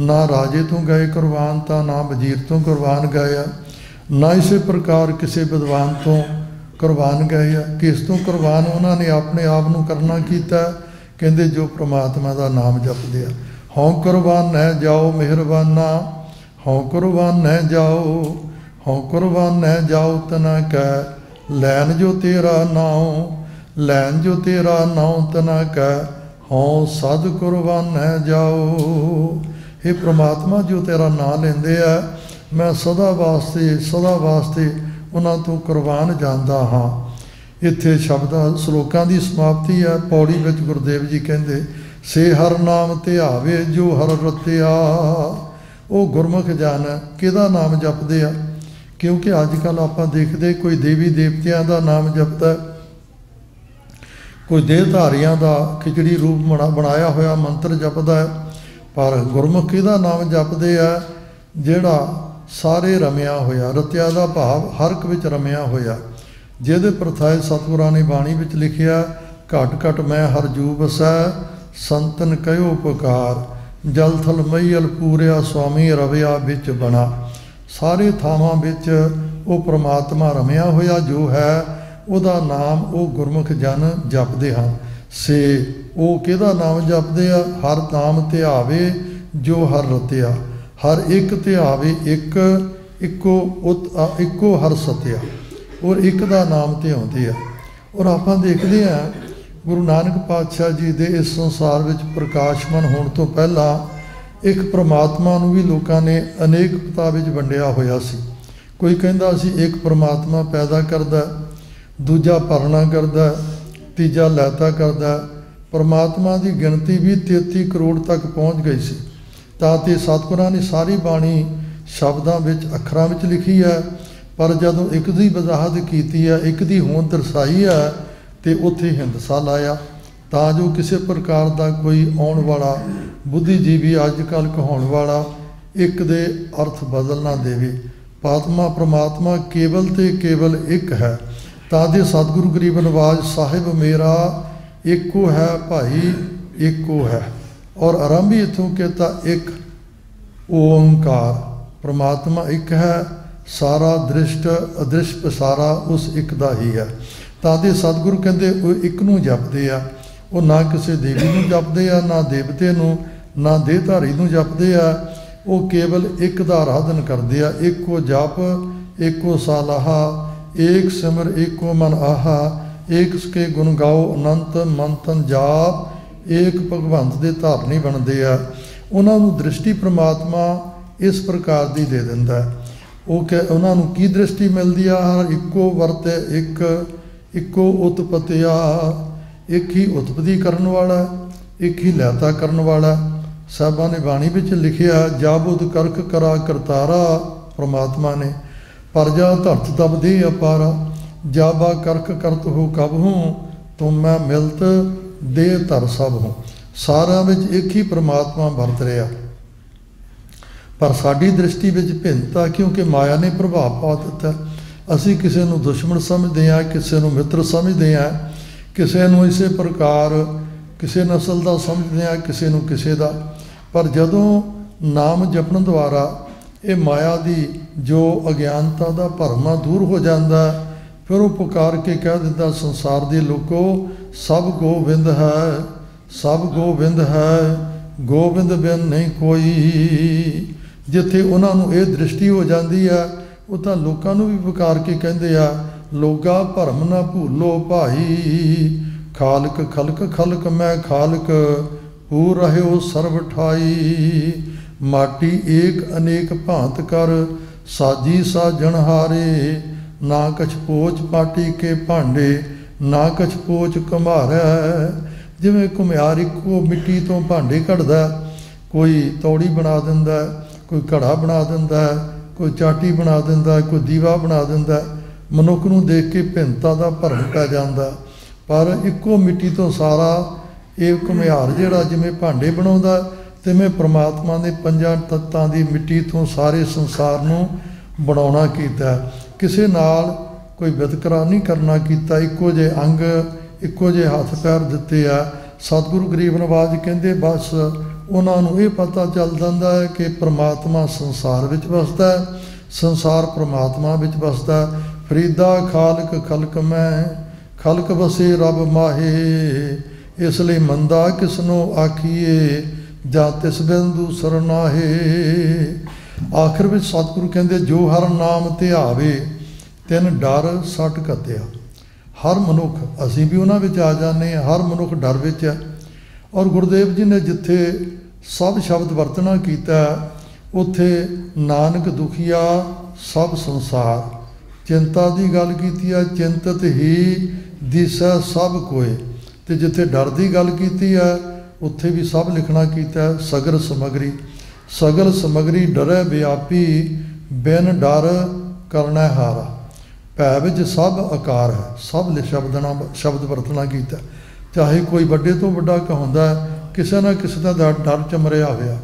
ਨਾ ਰਾਜੇ ਤੋਂ ਗਏ ਕੁਰਬਾਨ ਤਾਂ ਨਾ ਵਜ਼ੀਰ ਤੋਂ ਕੁਰਬਾਨ ਗਏ ਆ, ਨਾ ਇਸੇ ਪ੍ਰਕਾਰ ਕਿਸੇ ਵਿਦਵਾਨ ਤੋਂ ਕੁਰਬਾਨ ਗਏ ਆ। ਕਿਸ ਤੋਂ ਕੁਰਬਾਨ? ਉਹਨਾਂ ਨੇ ਆਪਣੇ ਆਪ ਨੂੰ ਕਰਨਾ ਕੀਤਾ। ਕਹਿੰਦੇ, ਜੋ ਪ੍ਰਮਾਤਮਾ ਦਾ ਨਾਮ ਜਪਦੇ ਆ। ਹਉ ਕੁਰਬਾਨ ਨਹਿ ਜਾਓ ਮਿਹਰਬਾਨਾ, ਹਉ ਕੁਰਬਾਨ ਨਹਿ ਜਾਓ, ਹਉ ਕੁਰਬਾਨ ਨਹਿ ਜਾਓ ਤਨਾ ਕੈ। ਲੈਨ ਜੋ ਤੇਰਾ ਨਾਉ ਲੈਨ ਜੋ ਤੇਰਾ ਨਾਉ ਤਨਾ ਕੈ। ਹਉ ਸਦ ਕੁਰਬਾਨ ਨਹਿ ਜਾਓ। ਇਹ ਪ੍ਰਮਾਤਮਾ, ਜੋ ਤੇਰਾ ਨਾਮ ਲੈਂਦੇ ਆ, ਮੈਂ ਸਦਾ ਵਾਸਤੇ ਸਦਾ ਵਾਸਤੇ ਉਹਨਾਂ ਤੋਂ ਕੁਰਬਾਨ ਜਾਂਦਾ ਹਾਂ। ਇੱਥੇ ਸ਼ਬਦਾਂ, ਸ਼ਲੋਕਾਂ ਦੀ ਸਮਾਪਤੀ ਹੈ ਪੌੜੀ ਵਿੱਚ ਗੁਰਦੇਵ ਜੀ ਕਹਿੰਦੇ, ਸੇ ਹਰ ਨਾਮ ਧਿਆਵੇ ਜੋ ਹਰ ਰਤਿਆ। ਉਹ ਗੁਰਮੁਖ ਜਨ, ਕਿਹਦਾ ਨਾਮ ਜਪਦੇ ਆ? ਕਿਉਂਕਿ ਅੱਜ ਕੱਲ ਆਪਾਂ ਦੇਖਦੇ, ਕੋਈ ਦੇਵੀ ਦੇਵਤਿਆਂ ਦਾ ਨਾਮ ਜਪਦਾ ਕੋਈ ਦੇਹਧਾਰੀਆਂ ਦਾ ਖਿਚੜੀ ਰੂਪ ਬਣਾ- ਬਣਾਇਆ ਹੋਇਆ ਮੰਤਰ ਜਪਦਾ ਹੈ। ਪਰ ਗੁਰਮੁਖ ਕਿਹਦਾ ਨਾਮ ਜਪਦੇ ਆ, ਜਿਹੜਾ ਸਾਰੇ ਰਮਿਆ ਹੋਇਆ, ਰਤਿਆ ਦਾ ਭਾਵ ਹਰ ਇੱਕ ਵਿੱਚ ਰਮਿਆ ਹੋਇਆ। ਜਿਹਦੇ ਪ੍ਰਥਾਏ ਸਤਿਗੁਰਾਂ ਨੇ ਬਾਣੀ ਵਿੱਚ ਲਿਖਿਆ, ਘਟ ਘਟ ਮੈਂ ਹਰ ਜੂ ਵਸੈ ਸੰਤਨ ਕਹਿਓ ਪੁਕਾਰ। ਜਲ ਥਲ ਮਈਲ ਪੂਰਿਆ ਸੁਆਮੀ ਰਵਿਆ ਵਿੱਚ ਬਣਾ। ਸਾਰੇ ਥਾਵਾਂ ਵਿੱਚ ਉਹ ਪ੍ਰਮਾਤਮਾ ਰਮਿਆ ਹੋਇਆ ਜੋ ਹੈ, ਉਹਦਾ ਨਾਮ ਉਹ ਗੁਰਮੁਖ ਜਨ ਜਪਦੇ ਹਨ। ਸੇ ਉਹ ਕਿਹਦਾ ਨਾਮ ਜਪਦੇ ਆ? ਹਰ ਨਾਮ ਧਿਆਵੇ ਜੋ ਹਰ ਰਤਿਆ। ਹਰ ਇੱਕ ਧਿਆਵੇ ਇੱਕ, ਇੱਕੋ ਉਤ ਇੱਕੋ ਹਰ ਸਤਿਆ। ਔਰ ਇੱਕ ਦਾ ਨਾਮ ਧਿਆਉਂਦੇ ਆ। ਔਰ ਆਪਾਂ ਦੇਖਦੇ ਆ, ਗੁਰੂ ਨਾਨਕ ਪਾਤਸ਼ਾਹ ਜੀ ਦੇ ਇਸ ਸੰਸਾਰ ਵਿੱਚ ਪ੍ਰਕਾਸ਼ਮਨ ਹੋਣ ਤੋਂ ਪਹਿਲਾਂ ਇੱਕ ਪ੍ਰਮਾਤਮਾ ਨੂੰ ਵੀ ਲੋਕਾਂ ਨੇ ਅਨੇਕ ਪਤਾ ਵਿੱਚ ਵੰਡਿਆ ਹੋਇਆ ਸੀ। ਕੋਈ ਕਹਿੰਦਾ ਸੀ, ਇੱਕ ਪ੍ਰਮਾਤਮਾ ਪੈਦਾ ਕਰਦਾ, ਦੂਜਾ ਭਰਨਾ ਕਰਦਾ ਤੀਜਾ ਲੈਤਾ ਕਰਦਾ, ਪਰਮਾਤਮਾ ਦੀ ਗਿਣਤੀ ਵੀ 33 ਕਰੋੜ ਤੱਕ ਪਹੁੰਚ ਗਈ ਸੀ। ਤਾਂ ਤੇ ਸਤਿਗੁਰਾਂ ਨੇ ਸਾਰੀ ਬਾਣੀ ਸ਼ਬਦਾਂ ਵਿੱਚ ਅੱਖਰਾਂ ਵਿੱਚ ਲਿਖੀ ਹੈ, ਪਰ ਜਦੋਂ ਇੱਕ ਦੀ ਵਜ਼ਾਹਤ ਕੀਤੀ ਹੈ, ਇੱਕ ਦੀ ਹੋਂਦ ਦਰਸਾਈ ਹੈ ਤੇ ਉੱਥੇ ਹਿੰਦਸਾ ਲਾਇਆ ਤਾਂ ਜੋ ਕਿਸੇ ਪ੍ਰਕਾਰ ਦਾ ਕੋਈ ਆਉਣ ਵਾਲਾ ਬੁੱਧੀਜੀਵੀ ਅੱਜ ਕੱਲ ਕਹਾਉਣ ਵਾਲਾ ਇੱਕ ਦੇ ਅਰਥ ਬਦਲ ਨਾ ਦੇਵੇ। ਪਾਤਮਾ ਪ੍ਰਮਾਤਮਾ ਕੇਵਲ ਤੇ ਕੇਵਲ ਇੱਕ ਹੈ। ਤਾਂ ਦੇ ਸਤਿਗੁਰੂ ਗਰੀਬ ਨਵਾਜ ਸਾਹਿਬ ਮੇਰਾ ਇੱਕੋ ਹੈ ਭਾਈ, ਇੱਕੋ ਹੈ। ਔਰ ਆਰੰਭ ਹੀ ਇਥੋਂ ਕਹਿੰਦਾ ਇੱਕ ਓੰਕਾਰ, ਪ੍ਰਮਾਤਮਾ ਇੱਕ ਹੈ, ਸਾਰਾ ਦ੍ਰਿਸ਼ਟ ਅਦ੍ਰਿਸ਼ਟ ਸਾਰਾ ਉਸ ਇੱਕ ਦਾ ਹੀ ਹੈ। ਤਾਂ ਦੇ ਸਤਿਗੁਰੂ ਕਹਿੰਦੇ ਉਹ ਇੱਕ ਨੂੰ ਜਪਦੇ ਆ, ਉਹ ਨਾ ਕਿਸੇ ਦੇਵੀ ਨੂੰ ਜਪਦੇ ਆ, ਨਾ ਦੇਵਤੇ ਨੂੰ, ਨਾ ਦੇਹਧਾਰੀ ਨੂੰ ਜਪਦੇ ਆ, ਉਹ ਕੇਵਲ ਇੱਕ ਦਾ ਆਰਾਧਨ ਕਰਦੇ ਆ, ਇੱਕੋ ਜਪ, ਇੱਕੋ ਸਾਲਾਹਾ ਏਕ ਸਿਮਰ ਏਕੋ ਮਨ ਆਹਾ, ਏਕ ਸਕੇ ਗੁਣ ਗਾਓ ਅਨੰਤ ਮੰਤਨ ਜਾਪ, ਏਕ ਭਗਵੰਤ ਦੇ ਧਾਰਨੀ ਬਣਦੇ ਆ। ਉਹਨਾਂ ਨੂੰ ਦ੍ਰਿਸ਼ਟੀ ਪ੍ਰਮਾਤਮਾ ਇਸ ਪ੍ਰਕਾਰ ਦੀ ਦੇ ਦਿੰਦਾ ਉਹ ਕਿ ਉਹਨਾਂ ਨੂੰ ਕੀ ਦ੍ਰਿਸ਼ਟੀ ਮਿਲਦੀ ਆ? ਹਰ ਇੱਕੋ ਵਰਤੇ ਇੱਕ, ਇੱਕੋ ਉਤਪਤਿਆ ਇੱਕ ਹੀ ਉਤਪਤੀ ਕਰਨ ਵਾਲਾ ਇੱਕ ਹੀ ਲੈਤਾ ਕਰਨ ਵਾਲਾ ਸਾਹਿਬਾਂ ਨੇ ਬਾਣੀ ਵਿੱਚ ਲਿਖਿਆ, ਜਾਬੁਦ ਕਰਕ ਕਰਾ ਕਰਤਾਰਾ, ਪ੍ਰਮਾਤਮਾ ਨੇ। ਪਰ ਜਾ ਧਰਤ ਤਬ ਦੇ ਅਪਾਰਾ ਜਾਬਾ ਕਰਕ ਕਰਤ ਹੋ ਕਬ ਹੂੰ, ਤੁਮ ਮੈਂ ਮਿਲਤ ਦੇ ਧਰ ਸਭ ਹੂੰ। ਸਾਰਿਆਂ ਵਿੱਚ ਇੱਕ ਹੀ ਪ੍ਰਮਾਤਮਾ ਵਰਤ ਰਿਹਾ। ਪਰ ਸਾਡੀ ਦ੍ਰਿਸ਼ਟੀ ਵਿੱਚ ਭਿੰਨਤਾ, ਕਿਉਂਕਿ ਮਾਇਆ ਨੇ ਪ੍ਰਭਾਵ ਪਾ ਦਿੱਤਾ। ਅਸੀਂ ਕਿਸੇ ਨੂੰ ਦੁਸ਼ਮਣ ਸਮਝਦੇ ਹਾਂ, ਕਿਸੇ ਨੂੰ ਮਿੱਤਰ ਸਮਝਦੇ ਹਾਂ, ਕਿਸੇ ਨੂੰ ਇਸੇ ਪ੍ਰਕਾਰ ਕਿਸੇ ਨਸਲ ਦਾ ਸਮਝਦੇ ਹਾਂ, ਕਿਸੇ ਨੂੰ ਕਿਸੇ ਦਾ। ਪਰ ਜਦੋਂ ਨਾਮ ਜਪਣ ਦੁਆਰਾ ਇਹ ਮਾਇਆ ਦੀ ਜੋ ਅਗਿਆਨਤਾ ਦਾ ਭਰਮਾ ਦੂਰ ਹੋ ਜਾਂਦਾ ਫਿਰ ਉਹ ਪੁਕਾਰ ਕੇ ਕਹਿ ਦਿੰਦਾ, ਸੰਸਾਰ ਦੇ ਲੋਕੋ, ਸਭ ਗੋਬਿੰਦ ਹੈ, ਸਭ ਗੋਬਿੰਦ ਹੈ, ਗੋਬਿੰਦ ਬਿਨ ਨਹੀਂ ਕੋਈ। ਜਿੱਥੇ ਉਹਨਾਂ ਨੂੰ ਇਹ ਦ੍ਰਿਸ਼ਟੀ ਹੋ ਜਾਂਦੀ ਹੈ, ਉਹ ਤਾਂ ਲੋਕਾਂ ਨੂੰ ਵੀ ਪੁਕਾਰ ਕੇ ਕਹਿੰਦੇ ਆ, ਲੋਗਾ ਭਰਮ ਨਾ ਭੂਲੋ ਭਾਈ, ਖਾਲਕ ਖਲਕ ਖਲਕ ਮੈਂ ਖਾਲਕ ਹੋ ਰਹਿਓ ਸਰਬ ਠਾਈ। ਮਾਟੀ ਏਕ ਅਨੇਕ ਭਾਂਤ ਕਰ, ਸਾਜੀ ਸਾਜਣ ਹਾਰੇ। ਨਾ ਕਛ ਪੋਚ ਪਾਟੀ ਕੇ ਭਾਂਡੇ, ਨਾ ਕਛ ਪੋਚ ਕੁਮਾਰੈ। ਜਿਵੇਂ ਕੁਮਿਆਰ ਇੱਕੋ ਮਿੱਟੀ ਤੋਂ ਭਾਂਡੇ ਘੜਦਾ, ਕੋਈ ਤੌੜੀ ਬਣਾ ਦਿੰਦਾ, ਕੋਈ ਘੜਾ ਬਣਾ ਦਿੰਦਾ, ਕੋਈ ਚਾਟੀ ਬਣਾ ਦਿੰਦਾ, ਕੋਈ ਦੀਵਾ ਬਣਾ ਦਿੰਦਾ। ਮਨੁੱਖ ਨੂੰ ਦੇਖ ਕੇ ਭਿੰਨਤਾ ਦਾ ਭਰਮ ਪੈ ਜਾਂਦਾ। ਪਰ ਇੱਕੋ ਮਿੱਟੀ ਤੋਂ ਸਾਰਾ ਇਹ ਘੁਮਿਆਰ ਜਿਹੜਾ ਜਿਵੇਂ ਭਾਂਡੇ ਬਣਾਉਂਦਾ ਤੇ ਮੈਂ ਪ੍ਰਮਾਤਮਾ ਦੇ ਪੰਜਾਂ ਤੱਤਾਂ ਦੀ ਮਿੱਟੀ ਤੋਂ ਸਾਰੇ ਸੰਸਾਰ ਨੂੰ ਬਣਾਉਣਾ ਕੀਤਾ। ਕਿਸੇ ਨਾਲ ਕੋਈ ਵਿਤਕਰਾ ਨਹੀਂ ਕਰਨਾ ਕੀਤਾ। ਇੱਕੋ ਜਿਹੇ ਅੰਗ, ਇੱਕੋ ਜਿਹੇ ਹੱਥ ਪੈਰ ਦਿੱਤੇ ਆ। ਸਤਿਗੁਰੂ ਗਰੀਬ ਨਵਾਜ ਕਹਿੰਦੇ, ਬਸ ਉਹਨਾਂ ਨੂੰ ਇਹ ਪਤਾ ਚੱਲ ਜਾਂਦਾ ਹੈ ਕਿ ਪ੍ਰਮਾਤਮਾ ਸੰਸਾਰ ਵਿੱਚ ਵਸਦਾ ਹੈ, ਸੰਸਾਰ ਪ੍ਰਮਾਤਮਾ ਵਿੱਚ ਵਸਦਾ ਫਰੀਦਾ ਖਾਲਕ ਖਲਕ ਮੈਂ, ਖਲਕ ਵਸੇ ਰੱਬ ਮਾਹੇ। ਇਸ ਲਈ ਮੰਦਾ ਕਿਸਨੋ ਆਖੀਏ? ਜਾਂ ਤਿਸ ਬਿੰਦੂ ਸਰਨਾਹੇ ਆਖਰ ਵਿੱਚ ਸਤਿਗੁਰੂ ਕਹਿੰਦੇ, ਜੋ ਹਰ ਨਾਮ ਤੇ ਆਵੇ, ਤਿੰਨ ਡਰ ਸੱਟ ਕੱਤਿਆ। ਹਰ ਮਨੁੱਖ, ਅਸੀਂ ਵੀ ਉਹਨਾਂ ਵਿੱਚ ਆ ਜਾਂਦੇ ਹਾਂ, ਹਰ ਮਨੁੱਖ ਡਰ ਵਿੱਚ ਹੈ। ਔਰ ਗੁਰਦੇਵ ਜੀ ਨੇ ਜਿੱਥੇ ਸਭ ਸ਼ਬਦ ਵਰਤਣਾ ਕੀਤਾ, ਉੱਥੇ ਨਾਨਕ ਦੁਖੀਆ ਸਭ ਸੰਸਾਰ। ਚਿੰਤਾ ਦੀ ਗੱਲ ਕੀਤੀ ਹੈ, ਚਿੰਤਤ ਹੀ ਦਿਸੈ ਸਭ ਕੋਏ। ਤੇ ਜਿੱਥੇ ਡਰ ਦੀ ਗੱਲ ਕੀਤੀ ਹੈ ਉੱਥੇ ਵੀ ਸਭ ਲਿਖਣਾ ਕੀਤਾ ਸਗਰ ਸਮਗਰੀ। ਸਗਲ ਸਮਗਰੀ ਡਰੈ ਵਿਆਪੀ ਬਿਨ ਡਰ ਕਰਨਾ ਹਾਰਾ। ਭੈ ਵਿੱਚ ਸਭ ਆਕਾਰ ਹੈ ਸਭ ਲਿ ਸ਼ਬਦਨਾ ਸ਼ਬਦ ਵਰਤਣਾ ਕੀਤਾ ਚਾਹੇ ਕੋਈ ਵੱਡੇ ਤੋਂ ਵੱਡਾ ਕਹਾਉਂਦਾ ਹੈ, ਕਿਸੇ ਨਾ ਕਿਸੇ ਦਾ ਡਰ ਡਰ ਚਮਰਿਆ ਹੋਇਆ।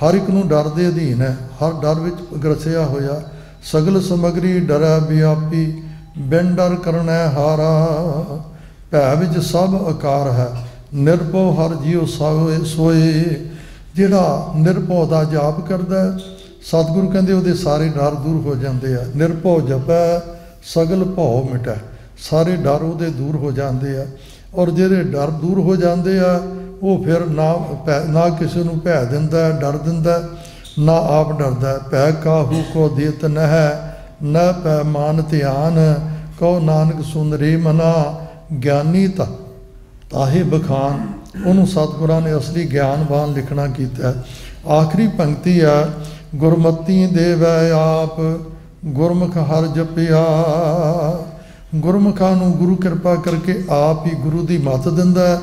ਹਰ ਇੱਕ ਨੂੰ ਡਰ ਦੇ ਅਧੀਨ ਹੈ ਹਰ ਡਰ ਵਿੱਚ ਗਰਸਿਆ ਹੋਇਆ। ਸਗਲ ਸਮਗਰੀ ਡਰੈ ਵਿਆਪੀ ਬਿਨ ਡਰ ਕਰਨਾ ਹਾਰਾ। ਭੈ ਵਿੱਚ ਸਭ ਆਕਾਰ ਹੈ ਨਿਰਭਉ ਹਰ ਜੀਉ ਸੋਏ ਸੋਏ, ਜਿਹੜਾ ਨਿਰਭਉ ਦਾ ਜਾਪ ਕਰਦਾ ਸਤਿਗੁਰੂ ਕਹਿੰਦੇ ਉਹਦੇ ਸਾਰੇ ਡਰ ਦੂਰ ਹੋ ਜਾਂਦੇ ਆ। ਨਿਰਭਉ ਜਪੈ, ਸਗਲ ਭਉ ਮਿਟੈ। ਸਾਰੇ ਡਰ ਉਹਦੇ ਦੂਰ ਹੋ ਜਾਂਦੇ ਆ। ਔਰ ਜਿਹੜੇ ਡਰ ਦੂਰ ਹੋ ਜਾਂਦੇ ਆ, ਉਹ ਫਿਰ ਨਾ ਭੈ- ਨਾ ਕਿਸੇ ਨੂੰ ਭੈ ਦਿੰਦਾ, ਡਰ ਦਿੰਦਾ, ਨਾ ਆਪ ਡਰਦਾ। ਭੈ ਕਾਹੂ ਕੋ ਦੇਤ ਨਹਿ, ਨ ਪੈ ਮਾਨ ਧਿਆਨ, ਕਉ ਨਾਨਕ ਸੁੰਦਰੀ ਮਨਾ, ਗਿਆਨੀ ਤਾ ਤਾਹੇ ਬਖਾਨ ਉਹਨੂੰ ਸਤਿਗੁਰਾਂ ਨੇ ਅਸਲੀ ਗਿਆਨਵਾਨ ਲਿਖਣਾ ਕੀਤਾ ਆਖਰੀ ਪੰਕਤੀ ਆ ਗੁਰਮਤੀ ਦੇਵੈ ਆਪ, ਗੁਰਮੁਖ ਹਰ ਜਪਿਆ। ਗੁਰਮੁਖਾਂ ਨੂੰ ਗੁਰੂ ਕਿਰਪਾ ਕਰਕੇ ਆਪ ਹੀ ਗੁਰੂ ਦੀ ਮੱਤ ਦਿੰਦਾ ਹੈ।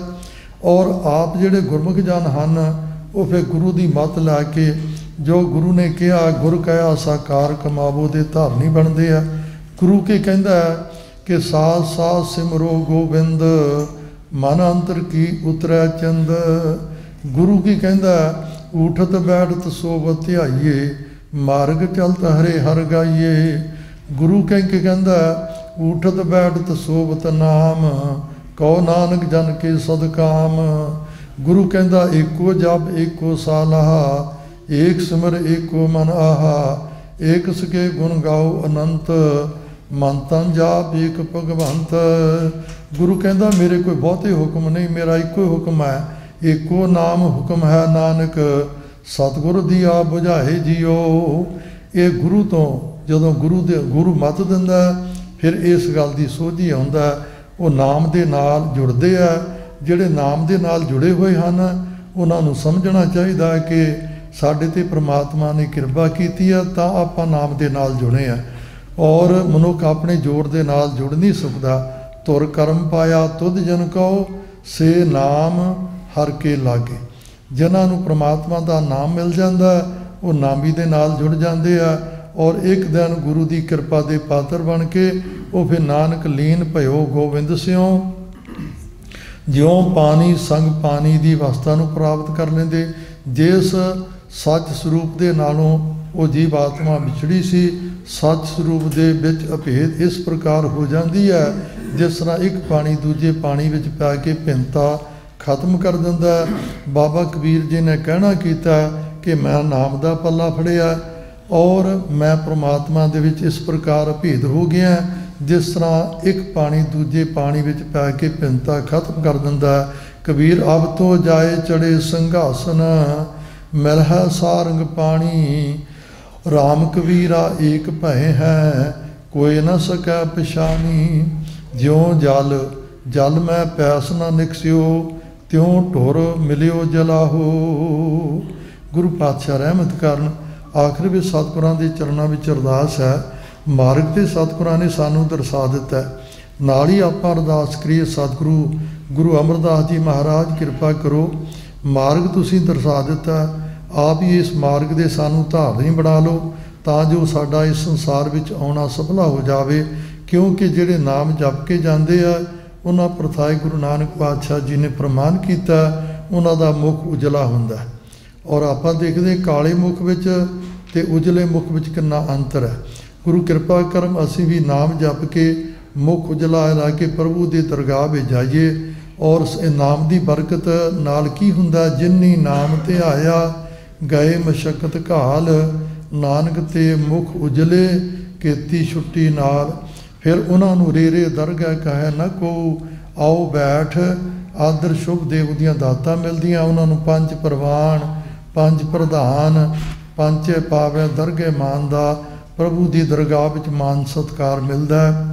ਔਰ ਆਪ ਜਿਹੜੇ ਗੁਰਮੁਖ ਜਨ ਹਨ, ਉਹ ਫਿਰ ਗੁਰੂ ਦੀ ਮੱਤ ਲੈ ਕੇ ਜੋ ਗੁਰੂ ਨੇ ਕਿਹਾ, ਗੁਰ ਕਹਿਆ ਸਾਕਾਰ ਕਮਾਵੋ ਦੇ ਧਾਰਨੀ ਬਣਦੇ ਆ। ਗੁਰੂ ਕੀ ਕਹਿੰਦਾ ਹੈ ਕਿ ਸਾਥ ਸਾਥ ਸਿਮਰੋ ਗੋਬਿੰਦ ਮਨ ਅੰਤਰ ਕੀ ਉਤਰੈ ਚੰਦ? ਗੁਰੂ ਕੀ ਕਹਿੰਦਾ ਹੈ, ਊਠਤ ਬੈਠਤ ਸੋਵਤ ਧਿਆਈਏ ਮਾਰਗ ਚਲਤ ਹਰੇ ਹਰ ਗਾਈਏ। ਗੁਰੂ ਕਹਿ ਕੇ ਕਹਿੰਦਾ ਹੈ, ਊਠਤ ਬੈਠਤ ਸੋਵਤ ਨਾਮ ਕਉ ਨਾਨਕ ਜਨ ਕੇ ਸਦਕਾਮ ਗੁਰੂ ਕਹਿੰਦਾ ਏਕੋ ਜਪ ਏਕੋ ਸਾਲਹਾ ਏਕ ਸਿਮਰ ਏਕੋ ਮਨ ਆਹਾ ਏਕ ਸਕੇ ਗੁਣ ਗਾਓ ਅਨੰਤ। ਮਨ ਤਨ ਜਾਪ ਏਕ ਭਗਵੰਤ। ਗੁਰੂ ਕਹਿੰਦਾ, ਮੇਰੇ ਕੋਈ ਬਹੁਤੇ ਹੁਕਮ ਨਹੀਂ, ਮੇਰਾ ਇੱਕੋ ਹੀ ਹੁਕਮ ਹੈ। ਏਕੋ ਨਾਮ ਹੁਕਮ ਹੈ ਨਾਨਕ। ਸਤਿਗੁਰ ਦੀ ਆ 부ਝਾਏ ਜੀਓ। ਇਹ ਗੁਰੂ ਤੋਂ ਜਦੋਂ ਗੁਰੂ ਦੇ, ਗੁਰੂ ਮਤ ਦਿੰਦਾ, ਫਿਰ ਇਸ ਗੱਲ ਦੀ ਸੋਝੀ ਆਉਂਦਾ, ਉਹ ਨਾਮ ਦੇ ਨਾਲ ਜੁੜਦੇ ਆ। ਜਿਹੜੇ ਨਾਮ ਦੇ ਨਾਲ ਜੁੜੇ ਹੋਏ ਹਨ, ਉਹਨਾਂ ਨੂੰ ਸਮਝਣਾ ਚਾਹੀਦਾ ਕਿ ਸਾਡੇ ਤੇ ਪ੍ਰਮਾਤਮਾ ਨੇ ਕਿਰਪਾ ਕੀਤੀ ਆ, ਤਾਂ ਆਪਾਂ ਨਾਮ ਦੇ ਨਾਲ ਜੁੜੇ ਆ। ਔਰ ਮਨੁੱਖ ਆਪਣੇ ਜੋੜ ਦੇ ਨਾਲ ਜੁੜ ਨਹੀਂ ਸਕਦਾ। ਤੁਰ ਕਰਮ ਪਾਇਆ, ਤੁਧ ਜਨ ਕਉ, ਸੇ ਨਾਮ ਹਰ ਕੇ ਲਾਗੇ। ਜਿਨ੍ਹਾਂ ਨੂੰ ਪ੍ਰਮਾਤਮਾ ਦਾ ਨਾਮ ਮਿਲ ਜਾਂਦਾ, ਉਹ ਨਾਮੀ ਦੇ ਨਾਲ ਜੁੜ ਜਾਂਦੇ ਆ ਔਰ ਇੱਕ ਦਿਨ ਗੁਰੂ ਦੀ ਕਿਰਪਾ ਦੇ ਪਾਤਰ ਬਣ ਕੇ ਉਹ ਫਿਰ ਨਾਨਕ ਲੀਨ ਭਇਓ ਗੋਬਿੰਦ ਸਿਓ ਜਿਉਂ ਪਾਣੀ ਸੰਗ ਪਾਣੀ ਦੀ ਅਵਸਥਾ ਨੂੰ ਪ੍ਰਾਪਤ ਕਰ ਲੈਂਦੇ। ਜਿਸ ਸੱਚ ਸਰੂਪ ਦੇ ਨਾਲੋਂ ਉਹ ਜੀਵ ਆਤਮਾ ਵਿਛੜੀ ਸੀ ਸਤ ਸਰੂਪ ਦੇ ਵਿੱਚ ਅਭੇਦ ਇਸ ਪ੍ਰਕਾਰ ਹੋ ਜਾਂਦੀ ਹੈ, ਜਿਸ ਤਰ੍ਹਾਂ ਇੱਕ ਪਾਣੀ ਦੂਜੇ ਪਾਣੀ ਵਿੱਚ ਪਾ ਕੇ ਭਿੰਨਤਾ ਖਤਮ ਕਰ ਦਿੰਦਾ ਬਾਬਾ ਕਬੀਰ ਜੀ ਨੇ ਕਹਿਣਾ ਕੀਤਾ ਕਿ ਮੈਂ ਨਾਮ ਦਾ ਪੱਲਾ ਫੜਿਆ ਔਰ ਮੈਂ ਪ੍ਰਮਾਤਮਾ ਦੇ ਵਿੱਚ ਇਸ ਪ੍ਰਕਾਰ ਭੇਦ ਹੋ ਗਿਆ, ਜਿਸ ਤਰ੍ਹਾਂ ਇੱਕ ਪਾਣੀ ਦੂਜੇ ਪਾਣੀ ਵਿੱਚ ਪੈ ਕੇ ਭਿੰਨਤਾ ਖਤਮ ਕਰ ਦਿੰਦਾ ਕਬੀਰ, ਅਬ ਤੋਂ ਜਾਏ ਚੜੇ ਸੰਘਾਸਨ, ਮਿਲਹਿ ਸਾਰੰਗ ਪਾਣੀ ਰਾਮ ਕਬੀਰਾ ਏਕ ਭੈ ਹੈ, ਕੋਈ ਨਾ ਸਕੈ ਪਛਾਨੀ। ਜਿਉ ਜਲ ਜਲ ਮੈਂ ਪਿਆਸ ਨਾ ਨਿਕਸਿਓ, ਤਿਉ ਢੁਰ ਮਿਲਿਓ ਜਲਾਹੋ। ਗੁਰੂ ਪਾਤਸ਼ਾਹ ਰਹਿਮਤ ਕਰਨ, ਆਖਰ ਵਿੱਚ ਸਤਿਗੁਰਾਂ ਦੇ ਚਰਨਾਂ ਵਿੱਚ ਅਰਦਾਸ ਹੈ, ਮਾਰਗ ਤੇ ਸਤਿਗੁਰਾਂ ਨੇ ਸਾਨੂੰ ਦਰਸਾ ਦਿੱਤਾ ਨਾਲ ਹੀ ਆਪਾਂ ਅਰਦਾਸ ਕਰੀਏ, ਸਤਿਗੁਰੂ, ਗੁਰੂ ਅਮਰਦਾਸ ਜੀ ਮਹਾਰਾਜ, ਕਿਰਪਾ ਕਰੋ, ਮਾਰਗ ਤੁਸੀਂ ਦਰਸਾ ਦਿੱਤਾ ਆਪ ਹੀ ਇਸ ਮਾਰਗ ਦੇ ਸਾਨੂੰ ਧਾਰਨੀ ਬਣਾ ਲਓ, ਤਾਂ ਜੋ ਸਾਡਾ ਇਸ ਸੰਸਾਰ ਵਿੱਚ ਆਉਣਾ ਸਫਲਾ ਹੋ ਜਾਵੇ। ਕਿਉਂਕਿ ਜਿਹੜੇ ਨਾਮ ਜਪ ਕੇ ਜਾਂਦੇ ਆ, ਉਹਨਾਂ ਪ੍ਰਥਾਏ ਗੁਰੂ ਨਾਨਕ ਪਾਤਸ਼ਾਹ ਜੀ ਨੇ ਪ੍ਰਮਾਣ ਕੀਤਾ, ਉਹਨਾਂ ਦਾ ਮੁਖ ਉਜਲਾ ਹੁੰਦਾ। ਔਰ ਆਪਾਂ ਦੇਖਦੇ ਕਾਲੇ ਮੁਖ ਵਿੱਚ ਤੇ ਉਜਲੇ ਮੁਖ ਵਿੱਚ ਕਿੰਨਾ ਅੰਤਰ ਹੈ। ਗੁਰੂ ਕਿਰਪਾ ਕਰਮ ਅਸੀਂ ਵੀ ਨਾਮ ਜਪ ਕੇ ਮੁਖ ਉਜਲਾ ਲਾ ਕੇ ਪ੍ਰਭੂ ਦੇ ਦਰਗਾਹ ਵਿੱਚ ਜਾਈਏ। ਔਰ ਉਸ ਨਾਮ ਦੀ ਬਰਕਤ ਨਾਲ ਕੀ ਹੁੰਦਾ? ਜਿਨਨੀ ਨਾਮ ਤੇ ਆਇਆ ਗਏ ਮਸ਼ਕਤ ਘਾਲ, ਨਾਨਕ ਤੇ ਮੁਖ ਉਜਲੇ, ਕੀਤੀ ਛੁੱਟੀ ਨਾਲ। ਫਿਰ ਉਹਨਾਂ ਨੂੰ ਰੇਰੇ ਦਰਗਾਹ ਕਹੇ, ਨਾ ਕੋ, ਆਓ ਬੈਠ। ਆਦਰ ਸ਼ੁਭ ਦੇਵ ਦੀਆਂ ਦਾਤਾਂ ਮਿਲਦੀਆਂ, ਉਹਨਾਂ ਨੂੰ ਪੰਜ ਪ੍ਰਵਾਨ, ਪੰਜ ਪ੍ਰਧਾਨ, ਪੰਜੇ ਪਾਵੇ ਦਰਗੇ ਮਾਨ ਦਾ। ਪ੍ਰਭੂ ਦੀ ਦਰਗਾਹ ਵਿੱਚ ਮਾਨ ਸਤਕਾਰ ਮਿਲਦਾ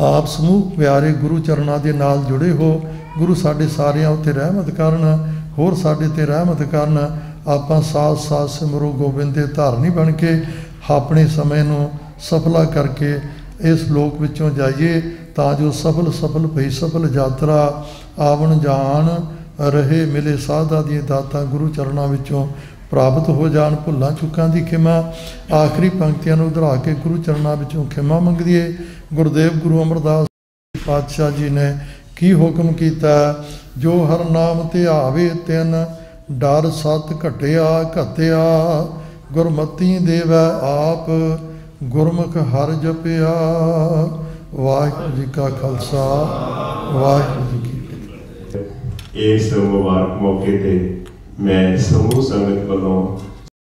ਆਪ ਸਮੂਹ ਪਿਆਰੇ ਗੁਰੂ ਚਰਨਾਂ ਦੇ ਨਾਲ ਜੁੜੇ ਹੋ। ਗੁਰੂ ਸਾਡੇ ਸਾਰਿਆਂ ਉੱਤੇ ਰਹਿਮਤ ਕਰਨ। ਹੋਰ ਸਾਡੇ ਤੇ ਰਹਿਮਤ ਕਰਨ ਆਪਾਂ ਸਾਥ ਸਾਥ ਸਿਮਰੋ ਗੋਬਿੰਦ ਦੇ ਧਾਰਨੀ ਬਣ ਕੇ ਆਪਣੇ ਸਮੇਂ ਨੂੰ ਸਫਲਾ ਕਰਕੇ ਇਸ ਲੋਕ ਵਿੱਚੋਂ ਜਾਈਏ ਤਾਂ ਜੋ ਸਫਲ ਸਫਲ ਭਈ ਸਫਲ ਯਾਤਰਾ ਆਵਣ ਜਾਣ ਰਹੇ ਮਿਲੇ ਸਾਧਾ ਦੀਆਂ ਦਾਤਾਂ ਗੁਰੂ ਚਰਨਾਂ ਵਿੱਚੋਂ ਪ੍ਰਾਪਤ ਹੋ ਜਾਣ ਭੁੱਲਾਂ ਚੁੱਕਾਂ ਦੀ ਖਿਮਾ। ਆਖਰੀ ਪੰਕਤੀਆਂ ਨੂੰ ਉਧਰਾ ਕੇ ਗੁਰੂ ਚਰਨਾਂ ਵਿੱਚੋਂ ਖਿਮਾ ਮੰਗਦੀਏ। ਗੁਰਦੇਵ ਗੁਰੂ ਅਮਰਦਾਸ ਪਾਤਸ਼ਾਹ ਜੀ ਨੇ ਕੀ ਹੁਕਮ ਕੀਤਾ? ਜੋ ਹਰ ਨਾਮ ਤੇ ਆਵੇ ਤਿਨ, ਡਰ ਸਤ ਘਟਿਆ ਘਤਿਆ, ਗੁਰਮਤੀ ਦੇਵੈ ਆਪ, ਗੁਰਮੁਖ ਹਰ ਜਪਿਆ। ਵਾਹਿਗੁਰੂ ਜੀ ਕਾ ਖਾਲਸਾ, ਵਾਹਿਗੁਰੂ ਜੀ ਕੀ ਫਤਿਹ। ਇਸ ਮੁਬਾਰਕ ਮੌਕੇ ਤੇ ਮੈਂ ਸਮੂਹ ਸੰਗਤ ਵੱਲੋਂ